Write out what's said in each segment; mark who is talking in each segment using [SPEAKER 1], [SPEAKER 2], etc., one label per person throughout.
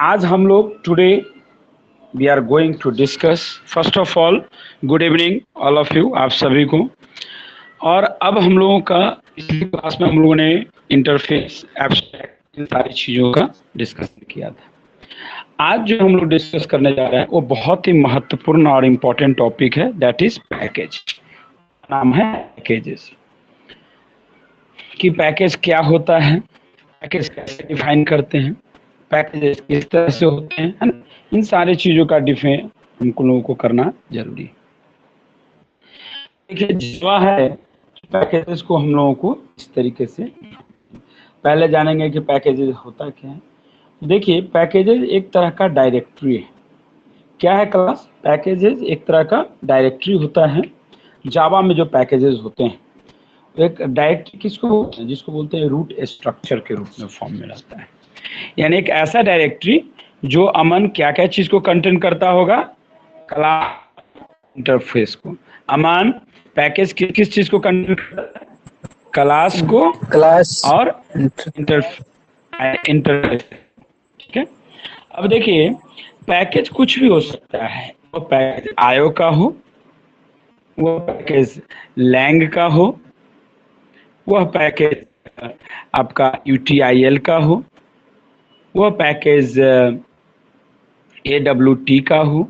[SPEAKER 1] आज हम लोग today we are going to discuss first of all good evening all of you आप सभी को। और अब हम लोगों का, इसी क्लास में हम लोगों ने इंटरफेस एब्स्ट्रैक्ट इन सारी चीज़ों का डिस्कशन किया था। आज जो हम लोग डिस्कस करने जा रहे हैं, वो बहुत ही महत्वपूर्ण और इम्पोर्टेंट टॉपिक है दैट इज़ पैकेज नाम है पैकेजेस कि पैकेज क्या होता है पैकेज कैसे डिफाइन करते हैं पैकेजेस किस तरह से होते हैं, है इन सारी चीज़ों का डिफाइन हमको लोगों को करना ज़रूरी है। देखिए जवा है पैकेजेस को हम लोगों को इस तरीके से पहले जानेंगे कि पैकेजेस होता क्या है। देखिए पैकेजेस एक तरह का डायरेक्टरी है। क्या है क्लास पैकेजेस एक तरह का डायरेक्टरी होता है। जावा में जो पैकेजेस होते हैं, एक डायरेक्टरी किसको जिसको बोलते हैं रूट स्ट्रक्चर के रूप में फॉर्म में रहता है। यानी एक ऐसा डायरेक्टरी जो अमन क्या क्या चीज़ को कंटेंट करता होगा? क्लास इंटरफेस को। अमन पैकेज किस किस चीज़ को कंटेंट करता है? क्लास को
[SPEAKER 2] क्लास
[SPEAKER 1] और इंटर इंटरफेस ठीक है? अब देखिए पैकेज कुछ भी हो सकता है। वो पैकेज आयो का हो वो पैकेज लैंग का हो वह पैकेज आपका यूटीआईएल का हो। वह पैकेज ए डब्ल्यू टी का हो,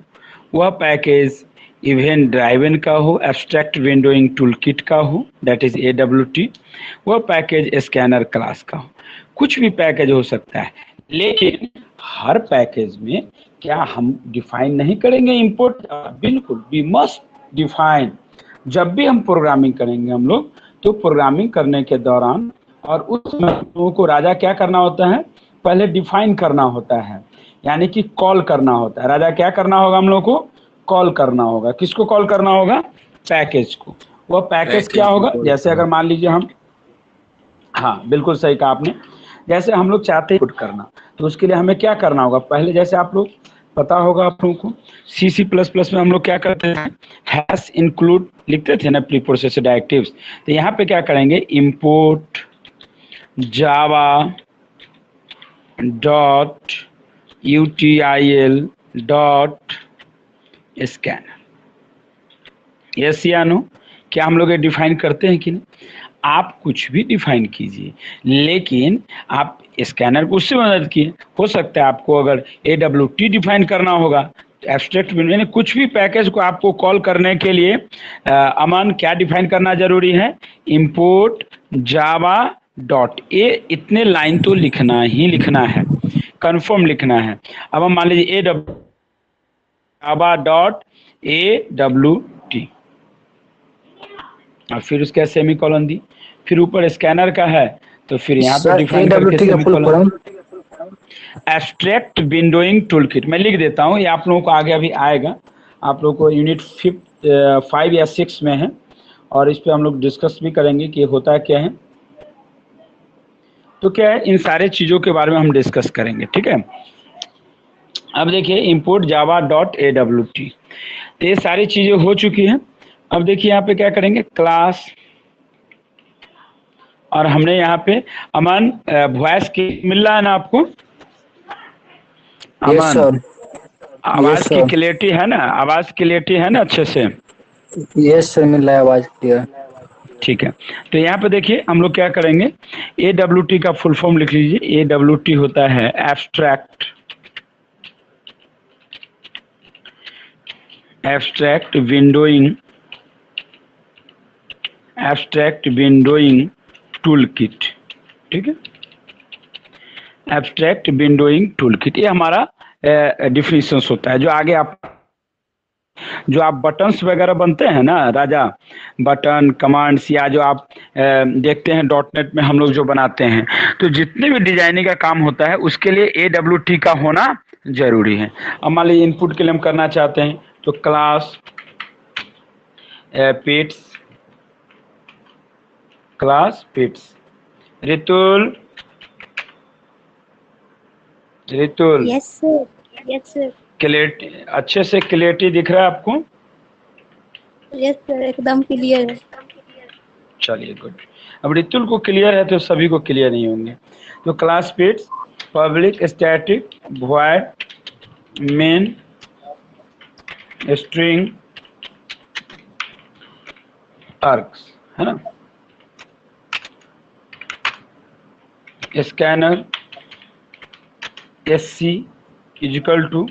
[SPEAKER 1] वह पैकेज इवेंट ड्राइवन का हो एब्स्ट्रैक्ट विंडोइंग टूल किट का हो that is A W T वह पैकेज स्कैनर क्लास का हो। कुछ भी पैकेज हो सकता है, लेकिन हर पैकेज में क्या हम डिफाइन नहीं करेंगे इम्पोर्ट बिल्कुल वी मस्ट डिफाइन जब भी हम प्रोग्रामिंग करेंगे हम लोग तो प्रोग्रामिंग करने के दौरान और उस लोगों को राजा क्या करना होता है? पहले डिफाइन करना होता है यानी कि कॉल करना होता है। राजा क्या करना होगा हम लोग को? कॉल करना होगा। किसको कॉल करना होगा? पैकेज को। वह पैकेज क्या होगा? जैसे अगर मान लीजिए हम हाँ बिल्कुल सही कहा आपने। जैसे हम लोग चाहते हैं करना तो उसके लिए हमें क्या करना होगा? पहले जैसे आप लोग पता होगा आप लोगों को सी सी प्लस प्लस में हम लोग क्या करते हैं? हैश इंक्लूड लिखते थे ना प्री प्रोसेस डायरेक्टिव्स तो यहाँ पे क्या करेंगे? Import Java I L dot scanner yes या नो क्या हम लोग ये डिफाइन करते हैं कि नहीं? आप कुछ भी डिफाइन कीजिए, लेकिन आप स्कैनर को उससे मदद किए हो सकता है आपको अगर ए डब्ल्यू टी डिफाइन करना होगा एब्स्ट्रैक्ट यानी कुछ भी पैकेज को आपको कॉल करने के लिए अमन क्या डिफाइन करना ज़रूरी है? इंपोर्ट जावा डॉट ए इतने लाइन तो लिखना ही लिखना है। कंफर्म लिखना है। अब हम मान लीजिए A W Java dot A W T और फिर उसके सेमी कॉलन दी। फिर ऊपर स्कैनर का है तो फिर यहाँ पे डिफाइन करके एब्स्ट्रैक्ट विंडोइंग टूल किट मैं लिख देता हूँ ये आप लोगों को आगे अभी आएगा। आप लोगों को यूनिट फिफ्थ फाइव या सिक्स में है। और इस पर हम लोग डिस्कस भी करेंगे कि होता क्या है। तो क्या है इन सारे चीज़ों के बारे में हम डिस्कस करेंगे ठीक है? अब देखिए import Java dot A W T तो ये सारी चीज़ें हो चुकी हैं। अब देखिए यहाँ पे क्या करेंगे क्लास और हमने यहाँ पे अमन वॉइस की मिल रहा है ना आपको? अमन आवाज़ की क्लियरिटी है ना? आवाज़ क्लियरिटी है ना अच्छे से?
[SPEAKER 2] यस सर मिल रहा है आवाज़ क्लियर
[SPEAKER 1] ठीक है। तो यहाँ पे देखिए, हम लोग क्या करेंगे? ए डब्ल्यू टी का फुल फॉर्म लिख लीजिए। ए डब्ल्यू टी होता है abstract abstract windowing abstract windowing tool kit ठीक है? एब्स्ट्रैक्ट विंडोइंग टूल किट ये हमारा डिफिनेशन होता है। जो आगे आप जो आप बटन्स वगैरह बनते हैं ना, राजा बटन कमांड्स या जो आप देखते हैं डॉट नेट में हम लोग जो बनाते हैं तो जितने भी डिज़ाइनिंग का काम होता है, उसके लिए ए डब्ल्यू टी का होना ज़रूरी है। अब मान लीजिए इनपुट के लिए हम करना चाहते हैं तो class pits class pits Ritul Ritul
[SPEAKER 3] yes sir yes sir
[SPEAKER 1] clarity अच्छे से क्लियरिटी दिख रहा है आपको?
[SPEAKER 3] यस सर एकदम क्लियर है।
[SPEAKER 1] चलिए गुड अब रितुल को क्लियर है तो सभी को क्लियर नहीं होंगे। तो class pits public static void main string args है ना? Scanner S C equal to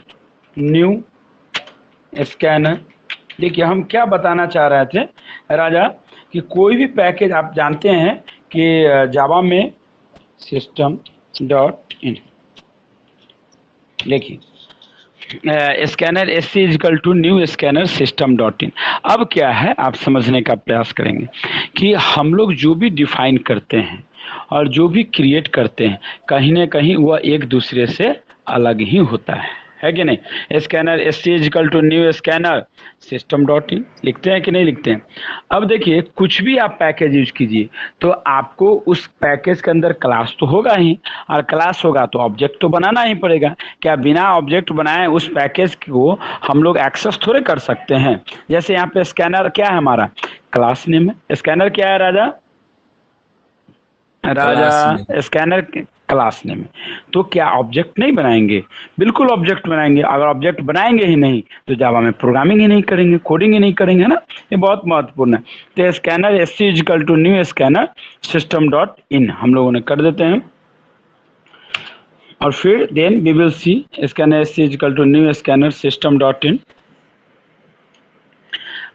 [SPEAKER 1] new scanner देखिए, हम क्या बताना चाह रहे थे, राजा, कि कोई भी पैकेज आप जानते हैं कि जावा में सिस्टम डॉट इन देखिए scanner S C equal to new scanner system dot in अब क्या है, आप समझने का प्रयास करेंगे कि हम लोग जो भी डिफाइन करते हैं और जो भी क्रिएट करते हैं, कहीं ना कहीं वह एक दूसरे से अलग ही होता है। है कि नहीं? Scanner S C equal to new scanner system dot in लिखते हैं कि नहीं लिखते हैं? अब देखिए कुछ भी आप पैकेज यूज़ कीजिए तो आपको उस पैकेज के अंदर क्लास तो होगा ही। और क्लास होगा तो ऑब्जेक्ट तो बनाना ही पड़ेगा। क्या बिना ऑब्जेक्ट बनाए उस पैकेज को हम लोग एक्सेस थोड़े कर सकते हैं? जैसे यहाँ पे स्कैनर क्या है हमारा? क्लास नेम है। स्कैनर क्या है राजा? राजा स्कैनर क्लास नेम तो क्या ऑब्जेक्ट नहीं बनाएँगे? बिल्कुल ऑब्जेक्ट बनाएँगे। अगर ऑब्जेक्ट बनाएँगे ही नहीं तो जावा में प्रोग्रामिंग ही नहीं करेंगे कोडिंग ही नहीं करेंगे ना? ये बहुत महत्वपूर्ण है। तो scanner S C equal to new scanner system dot in हम लोगों ने कर देते हैं। और फिर then we will see scanner S C equal to new scanner system dot in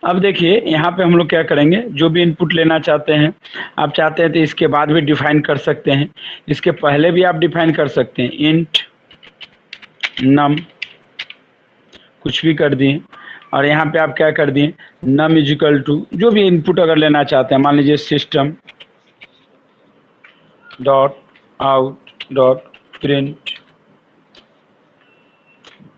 [SPEAKER 1] अब देखिए, यहाँ पे हम लोग क्या करेंगे? जो भी इनपुट लेना चाहते हैं, आप चाहते हैं तो इसके बाद भी डिफाइन कर सकते हैं। इसके पहले भी आप डिफाइन कर सकते हैं। इंट नम कुछ भी कर दिए। और यहाँ पे आप क्या कर दिए? नम इजिकल टू जो भी इनपुट अगर लेना चाहते हैं, मान लीजिए system dot out dot print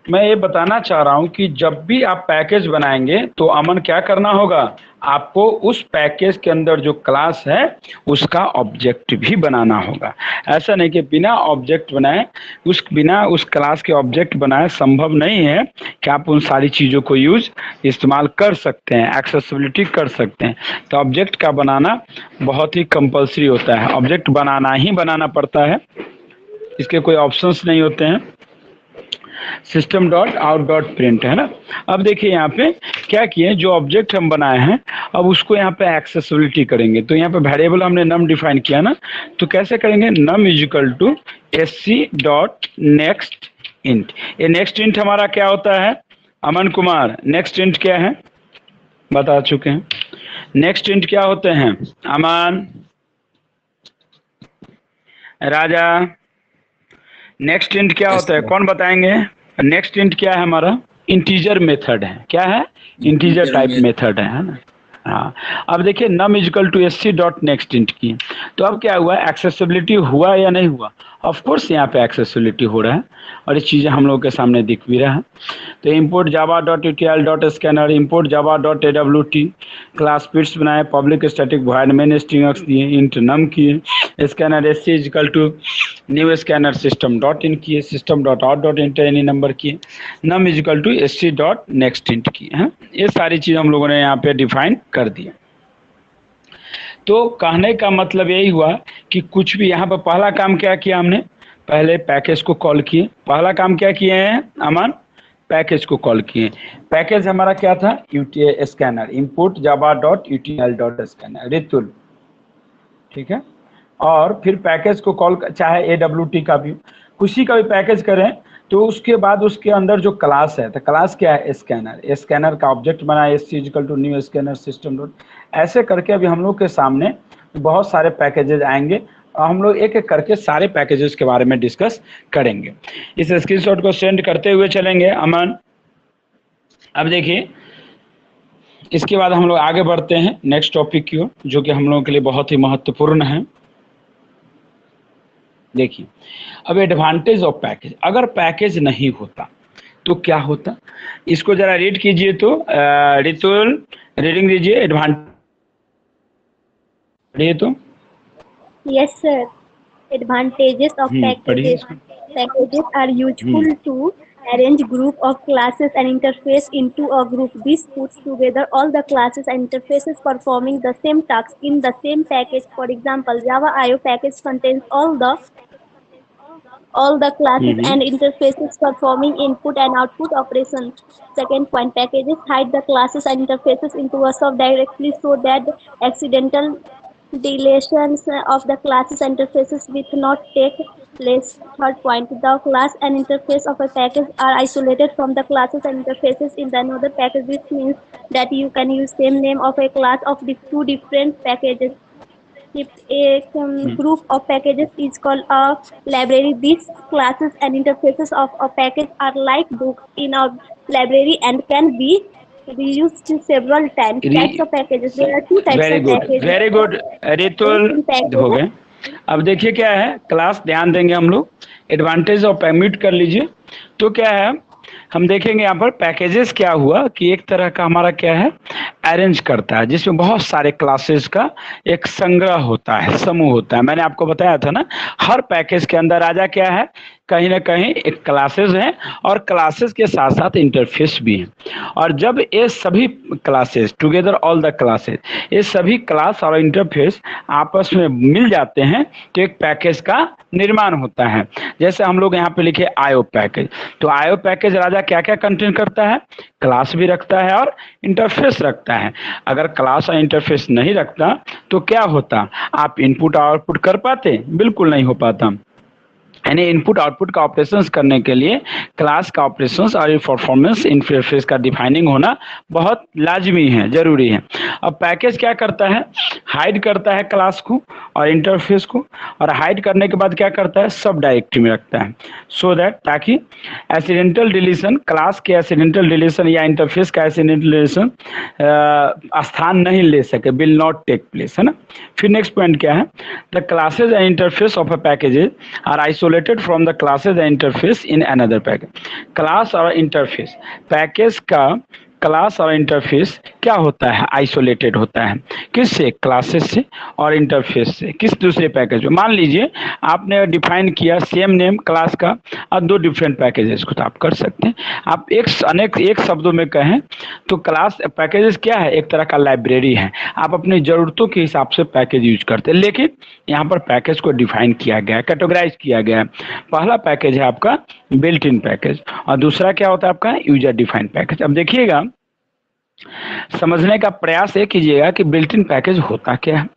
[SPEAKER 1] मैं ये बताना चाह रहा हूँ कि जब भी आप पैकेज बनाएँगे तो अमन क्या करना होगा? आपको उस पैकेज के अंदर जो क्लास है, उसका ऑब्जेक्ट भी बनाना होगा। ऐसा नहीं कि बिना ऑब्जेक्ट बनाए, उस बिना उस क्लास के ऑब्जेक्ट बनाए संभव नहीं है कि आप उन सारी चीज़ों को यूज़ इस्तेमाल कर सकते हैं, एक्सेसिबिलिटी कर सकते हैं। तो ऑब्जेक्ट का बनाना बहुत ही कंपलसरी होता है। ऑब्जेक्ट बनाना ही बनाना पड़ता है। इसके कोई ऑप्शंस नहीं होते हैं। System dot out dot print, है ना? अब देखिए यहाँ पे क्या किए जो ऑब्जेक्ट हम बनाए हैं, अब उसको यहाँ पे एक्सेसिबिलिटी करेंगे। तो यहाँ पे वेरिएबल हमने नम डिफाइन किया ना तो कैसे करेंगे? Num is equal to S C dot next int ये नेक्स्ट इंट हमारा क्या होता है? अमन कुमार नेक्स्ट इंट क्या है? बता चुके हैं। नेक्स्ट इंट क्या होते हैं? अमन, राजा नेक्स्ट इंट क्या होता है? कौन बताएँगे? नेक्स्ट इंट क्या है हमारा? इंटीजर मेथड है। क्या है? इंटीजर टाइप मेथड है ना? हाँ। अब देखिए num equal to S C dot next int की। तो अब क्या हुआ? एक्सेसिबिलिटी हुआ या नहीं हुआ? ऑफ़ कोर्स यहाँ पे एक्सेसिबिलिटी हो रहा है और ये चीज़ें हम लोग के सामने दिख भी रहा है। तो import Java dot U T L dot scanner import Java dot A W T class pits बनाए public static void main strings दिए इंट नम किए। Scanner S C equal to new scanner system dot in किए system dot out dot enter any number किए num equal to S C dot next int किए हैं? ये सारी चीज़ हम लोगों ने यहाँ पे डिफाइन कर दिया तो कहने का मतलब यही हुआ कि कुछ भी यहाँ पर पहला काम क्या किया हमने? पहले पैकेज को कॉल किए। पहला काम क्या किए हैं, अमन? पैकेज को कॉल किए। पैकेज हमारा क्या था? U UT scanner input Java dot U T L dot scanner Ritul. ठीक है? और फिर पैकेज को कॉल चाहे ए डब्ल्यू टी का भी किसी का भी पैकेज करें तो उसके बाद उसके अंदर जो क्लास है तो क्लास क्या है? स्कैनर स्कैनर का ऑब्जेक्ट बना S C equal to new scanner system dot ऐसे करके अभी हम लोग के सामने बहुत सारे पैकेजेज आएँगे, और हम लोग एक एक करके सारे पैकेजेस के बारे में डिस्कस करेंगे। इस स्क्रीनशॉट को सेंड करते हुए चलेंगे, अमन। अब देखिए, इसके बाद हम लोग आगे बढ़ते हैं नेक्स्ट टॉपिक की ओर, जो कि हम लोगों के लिए बहुत ही महत्वपूर्ण है। देखिए अब एडवांटेज ऑफ़ पैकेज अगर पैकेज नहीं होता तो क्या होता? इसको जरा रीड कीजिए तो रितुल रीडिंग दीजिए एडवांटेज पढ़िए तो।
[SPEAKER 3] Yes sir
[SPEAKER 1] advantages
[SPEAKER 3] of packages packages are
[SPEAKER 1] useful
[SPEAKER 3] to arrange group of classes and interface into a group. This puts together all the classes and interfaces performing the same tasks in the same package. For example, Java IO package contains all the all the classes
[SPEAKER 1] Mhm.
[SPEAKER 3] and interfaces performing input and output operations. Second point, packages hide the classes and interfaces into a soft directly so that accidental deletions of the classes and interfaces will not take place. Third point, the class and interface of a package are isolated from the classes and interfaces in another package, which means that you can use same name of a class of the two different packages. If a um, group of packages is called a library, these classes and interfaces of a package are like books in a library and can be reused several times.
[SPEAKER 1] Re-
[SPEAKER 3] Types of packages. There are two types
[SPEAKER 1] very
[SPEAKER 3] of
[SPEAKER 1] good
[SPEAKER 3] packages.
[SPEAKER 1] Very good Ritul हो गए अब देखिए क्या है? Class ध्यान देंगे हम लोग. एडवांटेज ऑफ़ म्यूट कर लीजिए. तो क्या है? हम देखेंगे यहाँ पर पैकेजेस क्या हुआ कि एक तरह का हमारा क्या है? अरेंज करता है जिसमें बहुत सारे क्लासेस का एक संग्रह होता है समूह होता है। मैंने आपको बताया था ना हर पैकेज के अंदर राजा क्या है? कहीं ना कहीं एक क्लासेस हैं और क्लासेस के साथ साथ इंटरफेस भी हैं। और जब ये सभी classes together all the classes ये सभी क्लास और इंटरफेस आपस में मिल जाते हैं तो एक पैकेज का निर्माण होता है। जैसे हम लोग यहाँ पे लिखे आयो पैकेज तो आयो पैकेज राजा क्या क्या कंटेन करता है? क्लास भी रखता है और इंटरफेस रखता है। अगर क्लास और इंटरफेस नहीं रखता तो क्या होता? आप इनपुट आउटपुट कर पाते? बिल्कुल नहीं हो पाता। यानी इनपुट आउटपुट का ऑपरेशंस करने के लिए क्लास का ऑपरेशंस और परफॉर्मेंस इंटरफेस का डिफाइनिंग होना बहुत लाजमी है, ज़रूरी है। अब पैकेज क्या करता है? हाइड करता है क्लास को और इंटरफेस को और हाइड करने के बाद क्या करता है? सब डायरेक्टरी में रखता है। सो so दैट ताकि एक्सीडेंटल डिलीशन क्लास के एक्सीडेंटल डिलीशन या इंटरफेस का एक्सीडेंटल डिलीशन स्थान नहीं ले सके विल नॉट टेक प्लेस है ना? फिर नेक्स्ट पॉइंट क्या है? The classes and interface of a packages are isolated from the classes and interface in another package. Class or interface. Package का क्लास और इंटरफेस क्या होता है? आइसोलेटेड होता है। किससे? क्लासेस से और इंटरफेस से। किस दूसरे पैकेज में? मान लीजिए, आपने डिफाइन किया सेम नेम क्लास का और दो डिफरेंट पैकेजेस को तो आप कर सकते हैं। आप एक अनेक, एक शब्दों में कहें तो क्लास पैकेजेस क्या है? एक तरह का लाइब्रेरी है। आप अपनी ज़रूरतों के हिसाब से पैकेज यूज़ करते हैं। लेकिन यहाँ पर पैकेज को डिफाइन किया गया है कैटेगराइज किया गया है। पहला पैकेज है आपका बिल्ट इन पैकेज और दूसरा क्या होता है आपका? यूज़र डिफाइंड पैकेज अब देखिएगा समझने का प्रयास ये कीजिएगा कि बिल्ट इन पैकेज होता क्या है?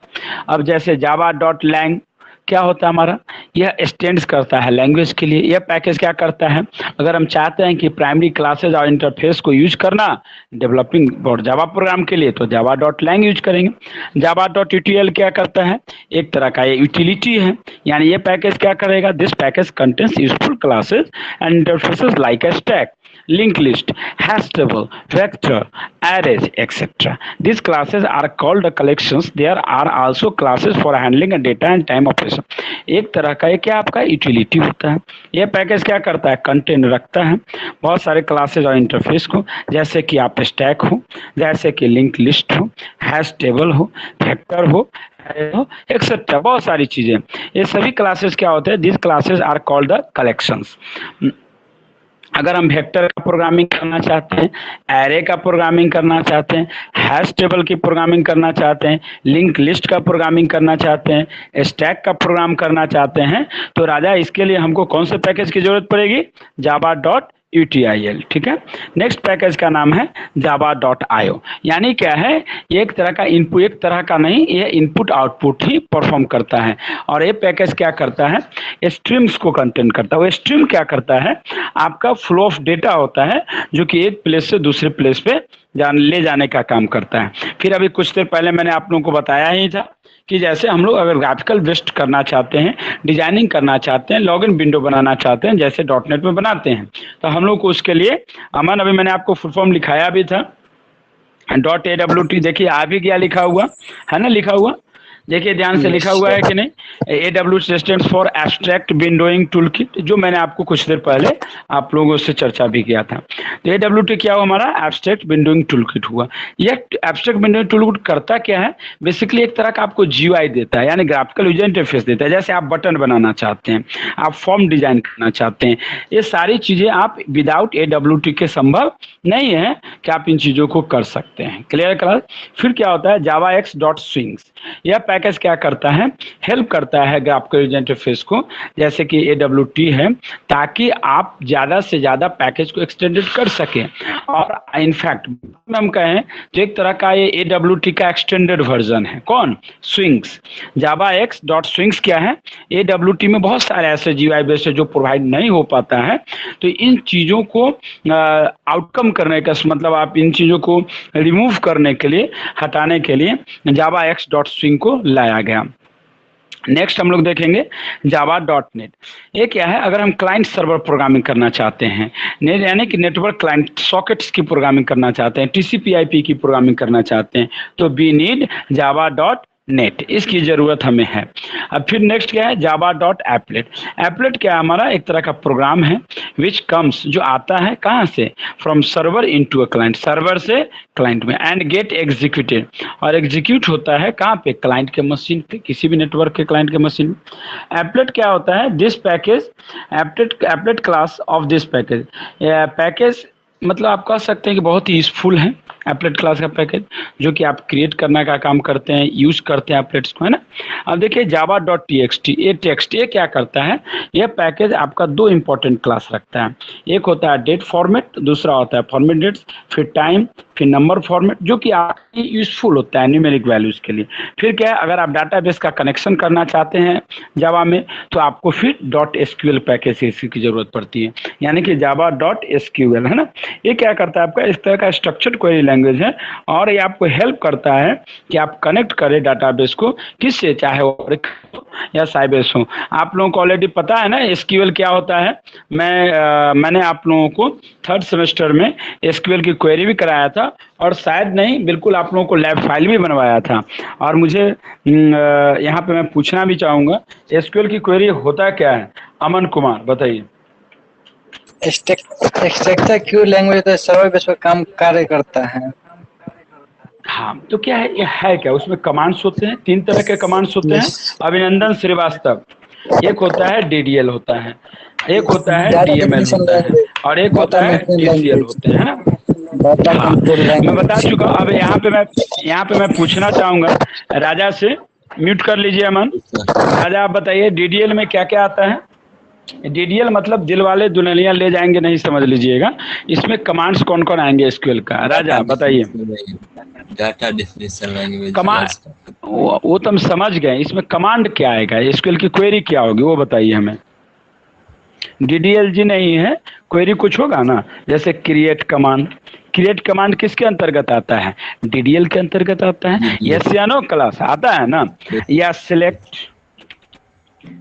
[SPEAKER 1] अब जैसे जावा डॉट लैंग क्या होता है हमारा? यह स्टैंड्स करता है लैंग्वेज के लिए। यह पैकेज क्या करता है? अगर हम चाहते हैं कि प्राइमरी क्लासेज और इंटरफेस को यूज़ करना डेवलपिंग और जावा प्रोग्राम के लिए तो जावा डॉट लैंग यूज़ करेंगे। जावा डॉट यूटीएल क्या करता है? एक तरह का ये यूटिलिटी है। यानी ये पैकेज क्या करेगा? This package contents useful classes and interfaces like a stack linked list, hash table, vector, arrays, etc. These classes are called collections. There are also classes for handling data and time operation. एक तरह का ये क्या आपका utility होता है? ये package क्या करता है? कंटेंट रखता है। बहुत सारे क्लासेज और इंटरफेस को। जैसे कि आप स्टैक हो जैसे कि लिंक लिस्ट हो हैश टेबल हो वेक्टर हो एक्सेट्रा बहुत सारी चीज़ें। ये सभी क्लासेस क्या होते हैं? This classes are called the collections अगर हम वेक्टर का प्रोग्रामिंग करना चाहते हैं एरे का प्रोग्रामिंग करना चाहते हैं हैश टेबल की प्रोग्रामिंग करना चाहते हैं लिंक लिस्ट का प्रोग्रामिंग करना चाहते हैं स्टैक का प्रोग्राम करना चाहते हैं तो राजा इसके लिए हमको कौन से पैकेज की ज़रूरत पड़ेगी? जावा डॉट यूटीआईएल ठीक है? नेक्स्ट पैकेज का नाम है जावा डॉट आयो यानी क्या है? एक तरह का इनपुट एक तरह का नहीं, ये इनपुट आउटपुट ही परफॉर्म करता है। और ये पैकेज क्या करता है? स्ट्रीम्स को कंटेंट करता है। वो स्ट्रीम क्या करता है? आपका फ्लो ऑफ़ डेटा होता है, जो कि एक प्लेस से दूसरे प्लेस पे जान, ले जाने का काम करता है। फिर अभी कुछ देर पहले मैंने आप लोगों को बताया ही था कि जैसे हम लोग अगर ग्राफिकल वेस्ट करना चाहते हैं डिज़ाइनिंग करना चाहते हैं लॉगिन विंडो बनाना चाहते हैं, जैसे डॉट नेट में बनाते हैं तो हम लोग को उसके लिए, अमन, अभी मैंने आपको फुल फॉर्म लिखाया भी था डॉट ए डब्ल्यू टी देखिए आ भी गया लिखा हुआ, है ना, लिखा हुआ? देखिए, ध्यान से लिखा हुआ है कि नहीं? A W stand for abstract windowing tool kit जो मैंने आपको कुछ देर पहले आप लोगों से चर्चा भी किया था। तो ए डब्ल्यू टी क्या हुआ? हमारा एब्स्ट्रैक्ट विंडोइंग टूल किट हुआ। यह एब्स्ट्रैक्ट विंडोइंग टूल किट करता क्या है? बेसिकली एक तरह का आपको जीयूआई देता है, यानी ग्राफिकल यूज़र इंटरफेस देता है। जैसे आप बटन बनाना चाहते हैं, आप फॉर्म डिज़ाइन करना चाहते हैं, ये सारी चीज़ें आप विदाउट ए डब्ल्यू टी के संभव नहीं है कि आप इन चीज़ों को कर सकते हैं। क्लियर क्लास फिर क्या होता है? जावा एक्स डॉट स्विंग्स यह पैकेज क्या करता है? हेल्प करता है यूज़र इंटरफेस को। जैसे कि ए डब्ल्यू टी है, ताकि आप ज़्यादा से ज़्यादा पैकेज को एक्सटेंडेड कर सकें। और इनफैक्ट हम कहें तो एक तरह का ये ए डब्ल्यू टी का एक्सटेंडेड वर्जन है। कौन? Swings Java X dot swings क्या है? ए डब्ल्यू टी में बहुत सारे ऐसे जी बेस है जो प्रोवाइड नहीं हो पाता है तो इन चीज़ों को आउटकम करने का मतलब आप इन चीज़ों को रिमूव करने के लिए, हटाने के लिए जावा एक्स डॉट स्विंग को लाया गया। नेक्स्ट हम लोग देखेंगे जावा डॉट नेट ये क्या है? अगर हम क्लाइंट सर्वर प्रोग्रामिंग करना चाहते हैं नेट यानी कि नेटवर्क क्लाइंट सॉकेट्स की प्रोग्रामिंग करना चाहते हैं टीसीपी आईपी की प्रोग्रामिंग करना चाहते हैं तो we need Java dot net इसकी ज़रूरत हमें है। अब फिर नेक्स्ट क्या है? जावा डॉट एपलेट एपलेट क्या हमारा? एक तरह का प्रोग्राम है विच कम्स जो आता है कहाँ से? From server into a client server से क्लाइंट में। एंड गेट एग्जीक्यूटेड और एग्जीक्यूट होता है कहाँ पे? क्लाइंट के मशीन पे, किसी भी नेटवर्क के क्लाइंट के मशीन में एपलेट क्या होता है? This package applet applet class of this package package मतलब आप कह सकते हैं कि बहुत ही यूजफुल है। एपलेट क्लास का पैकेज जो कि आप क्रिएट करने का काम करते हैं यूज़ करते हैं एपलेट्स को, है ना? अब देखिए Java dot T X T A text ये क्या करता है? ये पैकेज आपका दो इंपॉर्टेंट क्लास रखता है। एक होता है डेट फॉर्मेट दूसरा होता है फॉर्मेट डेट्स फिर टाइम फिर नंबर फॉर्मेट जो कि आपकी यूजफुल होता है न्यूमेरिक वैल्यूज़ के लिए। फिर क्या है, अगर आप डाटाबेस का कनेक्शन करना चाहते हैं जावा में तो आपको फिर. डॉट एसक्यूएल पैकेज की ज़रूरत पड़ती है। यानी कि जावा डॉट एसक्यूएल है ना? ये क्या करता है आपका, इस तरह का स्ट्रक्चर्ड क्वेरी लैंग्वेज है और ये आपको हेल्प करता है कि आप कनेक्ट करें डाटाबेस को किससे चाहे वो या साइबेस हो। आप लोगों को ऑलरेडी पता है ना एसक्यूएल क्या होता है? मैं आ, मैंने आप लोगों को थर्ड सेमेस्टर में एसक्यूएल की क्वेरी भी कराया था और शायद नहीं बिल्कुल आप लोगों को लैब फ़ाइल भी बनवाया था। और मुझे यहाँ पे मैं पूछना भी चाहूँगा एसक्यूएल की क्वेरी होता क्या है? अमन कुमार बताइए।
[SPEAKER 2] Structured Q language server base पर काम कार्य करता है।
[SPEAKER 1] हाँ तो क्या है ये है क्या? उसमें कमांड्स होते हैं तीन तरह के कमांड्स होते हैं। अभिनंदन श्रीवास्तव। एक होता है डीडीएल होता है। एक होता है डीएमएल होता है। और एक होता है डीसीएल होते हैं ना? हाँ, मैं बता चुका अब यहाँ पे मैं यहाँ पे मैं पूछना चाहूँगा। राजा से म्यूट कर लीजिए अमन। राजा आप बताइए डीडीएल में क्या क्या आता है? डीडीएल मतलब दिल वाले दुल्हनिया ले जाएँगे नहीं समझ लीजिएगा। इसमें कमांड्स कौन कौन आएँगे एसक्यूएल का? राजा बताइए।
[SPEAKER 4] डाटा डेफिनेशन
[SPEAKER 1] कमांड वो, वो तो हम समझ गए। इसमें कमांड क्या आएगा? एसक्यूएल की क्वेरी क्या होगी वो बताइए हमें। डीडीएल जी नहीं है क्वेरी कुछ होगा ना? जैसे क्रिएट कमांड क्रिएट कमांड किसके अंतर्गत आता है? डीडीएल के अंतर्गत आता है? यस या नो क्लास आता है ना? या सिलेक्ट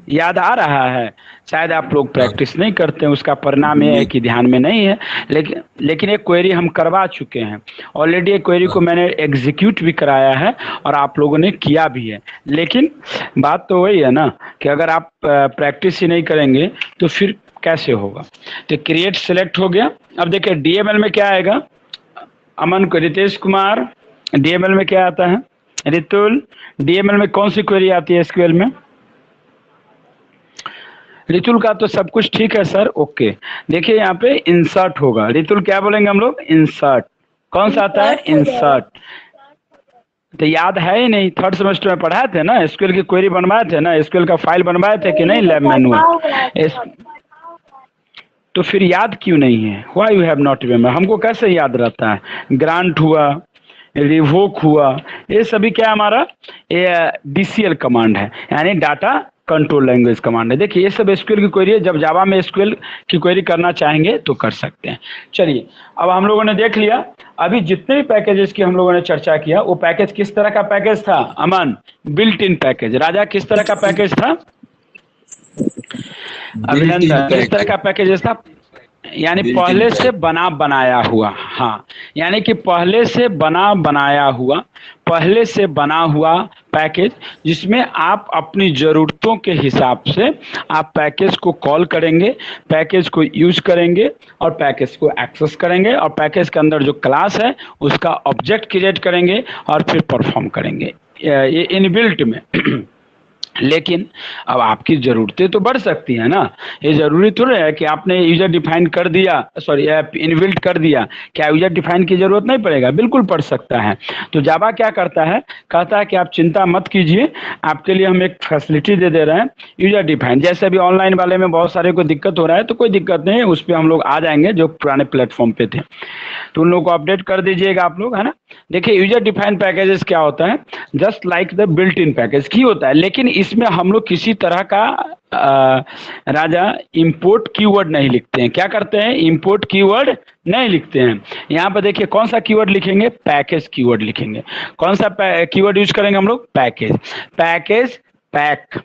[SPEAKER 1] याद आ रहा है। शायद आप लोग प्रैक्टिस नहीं करते हैं उसका परिणाम ये है कि ध्यान में नहीं है लेकिन लेकिन एक क्वेरी हम करवा चुके हैं। ऑलरेडी एक क्वेरी को मैंने एग्जीक्यूट भी कराया है और आप लोगों ने किया भी है। लेकिन बात तो वही है ना कि अगर आप प्रैक्टिस ही नहीं करेंगे तो फिर कैसे होगा? तो क्रिएट सिलेक्ट हो गया। अब देखिए डीएमएल में क्या आएगा? अमन को रितेश कुमार। डीएमएल में क्या आता है? रितुल। डीएमएल में कौन सी क्वेरी आती है एसक्यूएल में? रितुल का तो सब कुछ ठीक है सर। ओके। देखिए यहाँ पे इंसर्ट होगा। रितुल क्या बोलेंगे हम लोग? इंसर्ट कौन सा आता है? इंसर्ट तो याद है ही नहीं। थर्ड सेमेस्टर में पढ़ाए थे ना? एसक्यूएल की क्वेरी बनवाए थे ना? एसक्यूएल का फ़ाइल बनवाए थे कि नहीं? लैब मैनुअल तो फिर याद क्यों नहीं है? Why you have not remember हमको कैसे याद रहता है? ग्रांट हुआ रिवोक हुआ। ये सभी क्या हमारा? ये डीसीएल कमांड है। यानी डाटा कंट्रोल लैंग्वेज कमांड है। देखिए ये सब एसक्यूएल की क्वेरी है। जब जावा में एसक्यूएल की क्वेरी करना चाहेंगे तो कर सकते हैं। चलिए अब हम लोगों ने देख लिया। अभी जितने भी पैकेजेस की हम लोगों ने चर्चा किया वो पैकेज किस तरह का पैकेज था? अमन बिल्ट इन पैकेज राजा किस तरह का पैकेज था? अभिनंदन। किस तरह का पैकेज था? यानी पहले से बना बनाया हुआ हाँ। यानी कि पहले से बना बनाया हुआ पहले से बना हुआ पैकेज जिसमें आप अपनी ज़रूरतों के हिसाब से आप पैकेज को कॉल करेंगे पैकेज को यूज़ करेंगे और पैकेज को एक्सेस करेंगे और पैकेज के अंदर जो क्लास है उसका ऑब्जेक्ट क्रिएट करेंगे और फिर परफॉर्म करेंगे। ये इनबिल्ट में। लेकिन अब आपकी जरूरतें तो बढ़ सकती है ना। ये ज़रूरी थोड़ा है कि आपने यूज़र डिफाइन कर दिया सॉरी ऐप इनबिल्ट कर दिया, क्या यूज़र डिफाइन की ज़रूरत नहीं पड़ेगा? बिल्कुल पड़ सकता है। तो जावा क्या करता है? कहता है कि आप चिंता मत कीजिए, आपके लिए हम एक फैसिलिटी दे दे रहे हैं यूज़र डिफाइन जैसे अभी ऑनलाइन वाले में बहुत सारे को दिक्कत हो रहा है तो कोई दिक्कत नहीं है, उस पर हम लोग आ जाएँगे जो पुराने प्लेटफॉर्म पे थे। तो उन लोग को अपडेट कर दीजिएगा आप लोग, है ना? देखिए यूज़र डिफाइन पैकेजेस क्या होता है? Just like the built in package की होता है, लेकिन इसमें हम लोग किसी तरह का आ, राजा इंपोर्ट कीवर्ड नहीं लिखते हैं। क्या करते हैं? इंपोर्ट कीवर्ड नहीं लिखते हैं। यहाँ पर देखिए कौन सा कीवर्ड लिखेंगे? पैकेज कीवर्ड लिखेंगे। कौन सा कीवर्ड यूज़ करेंगे हम लोग? Package package pack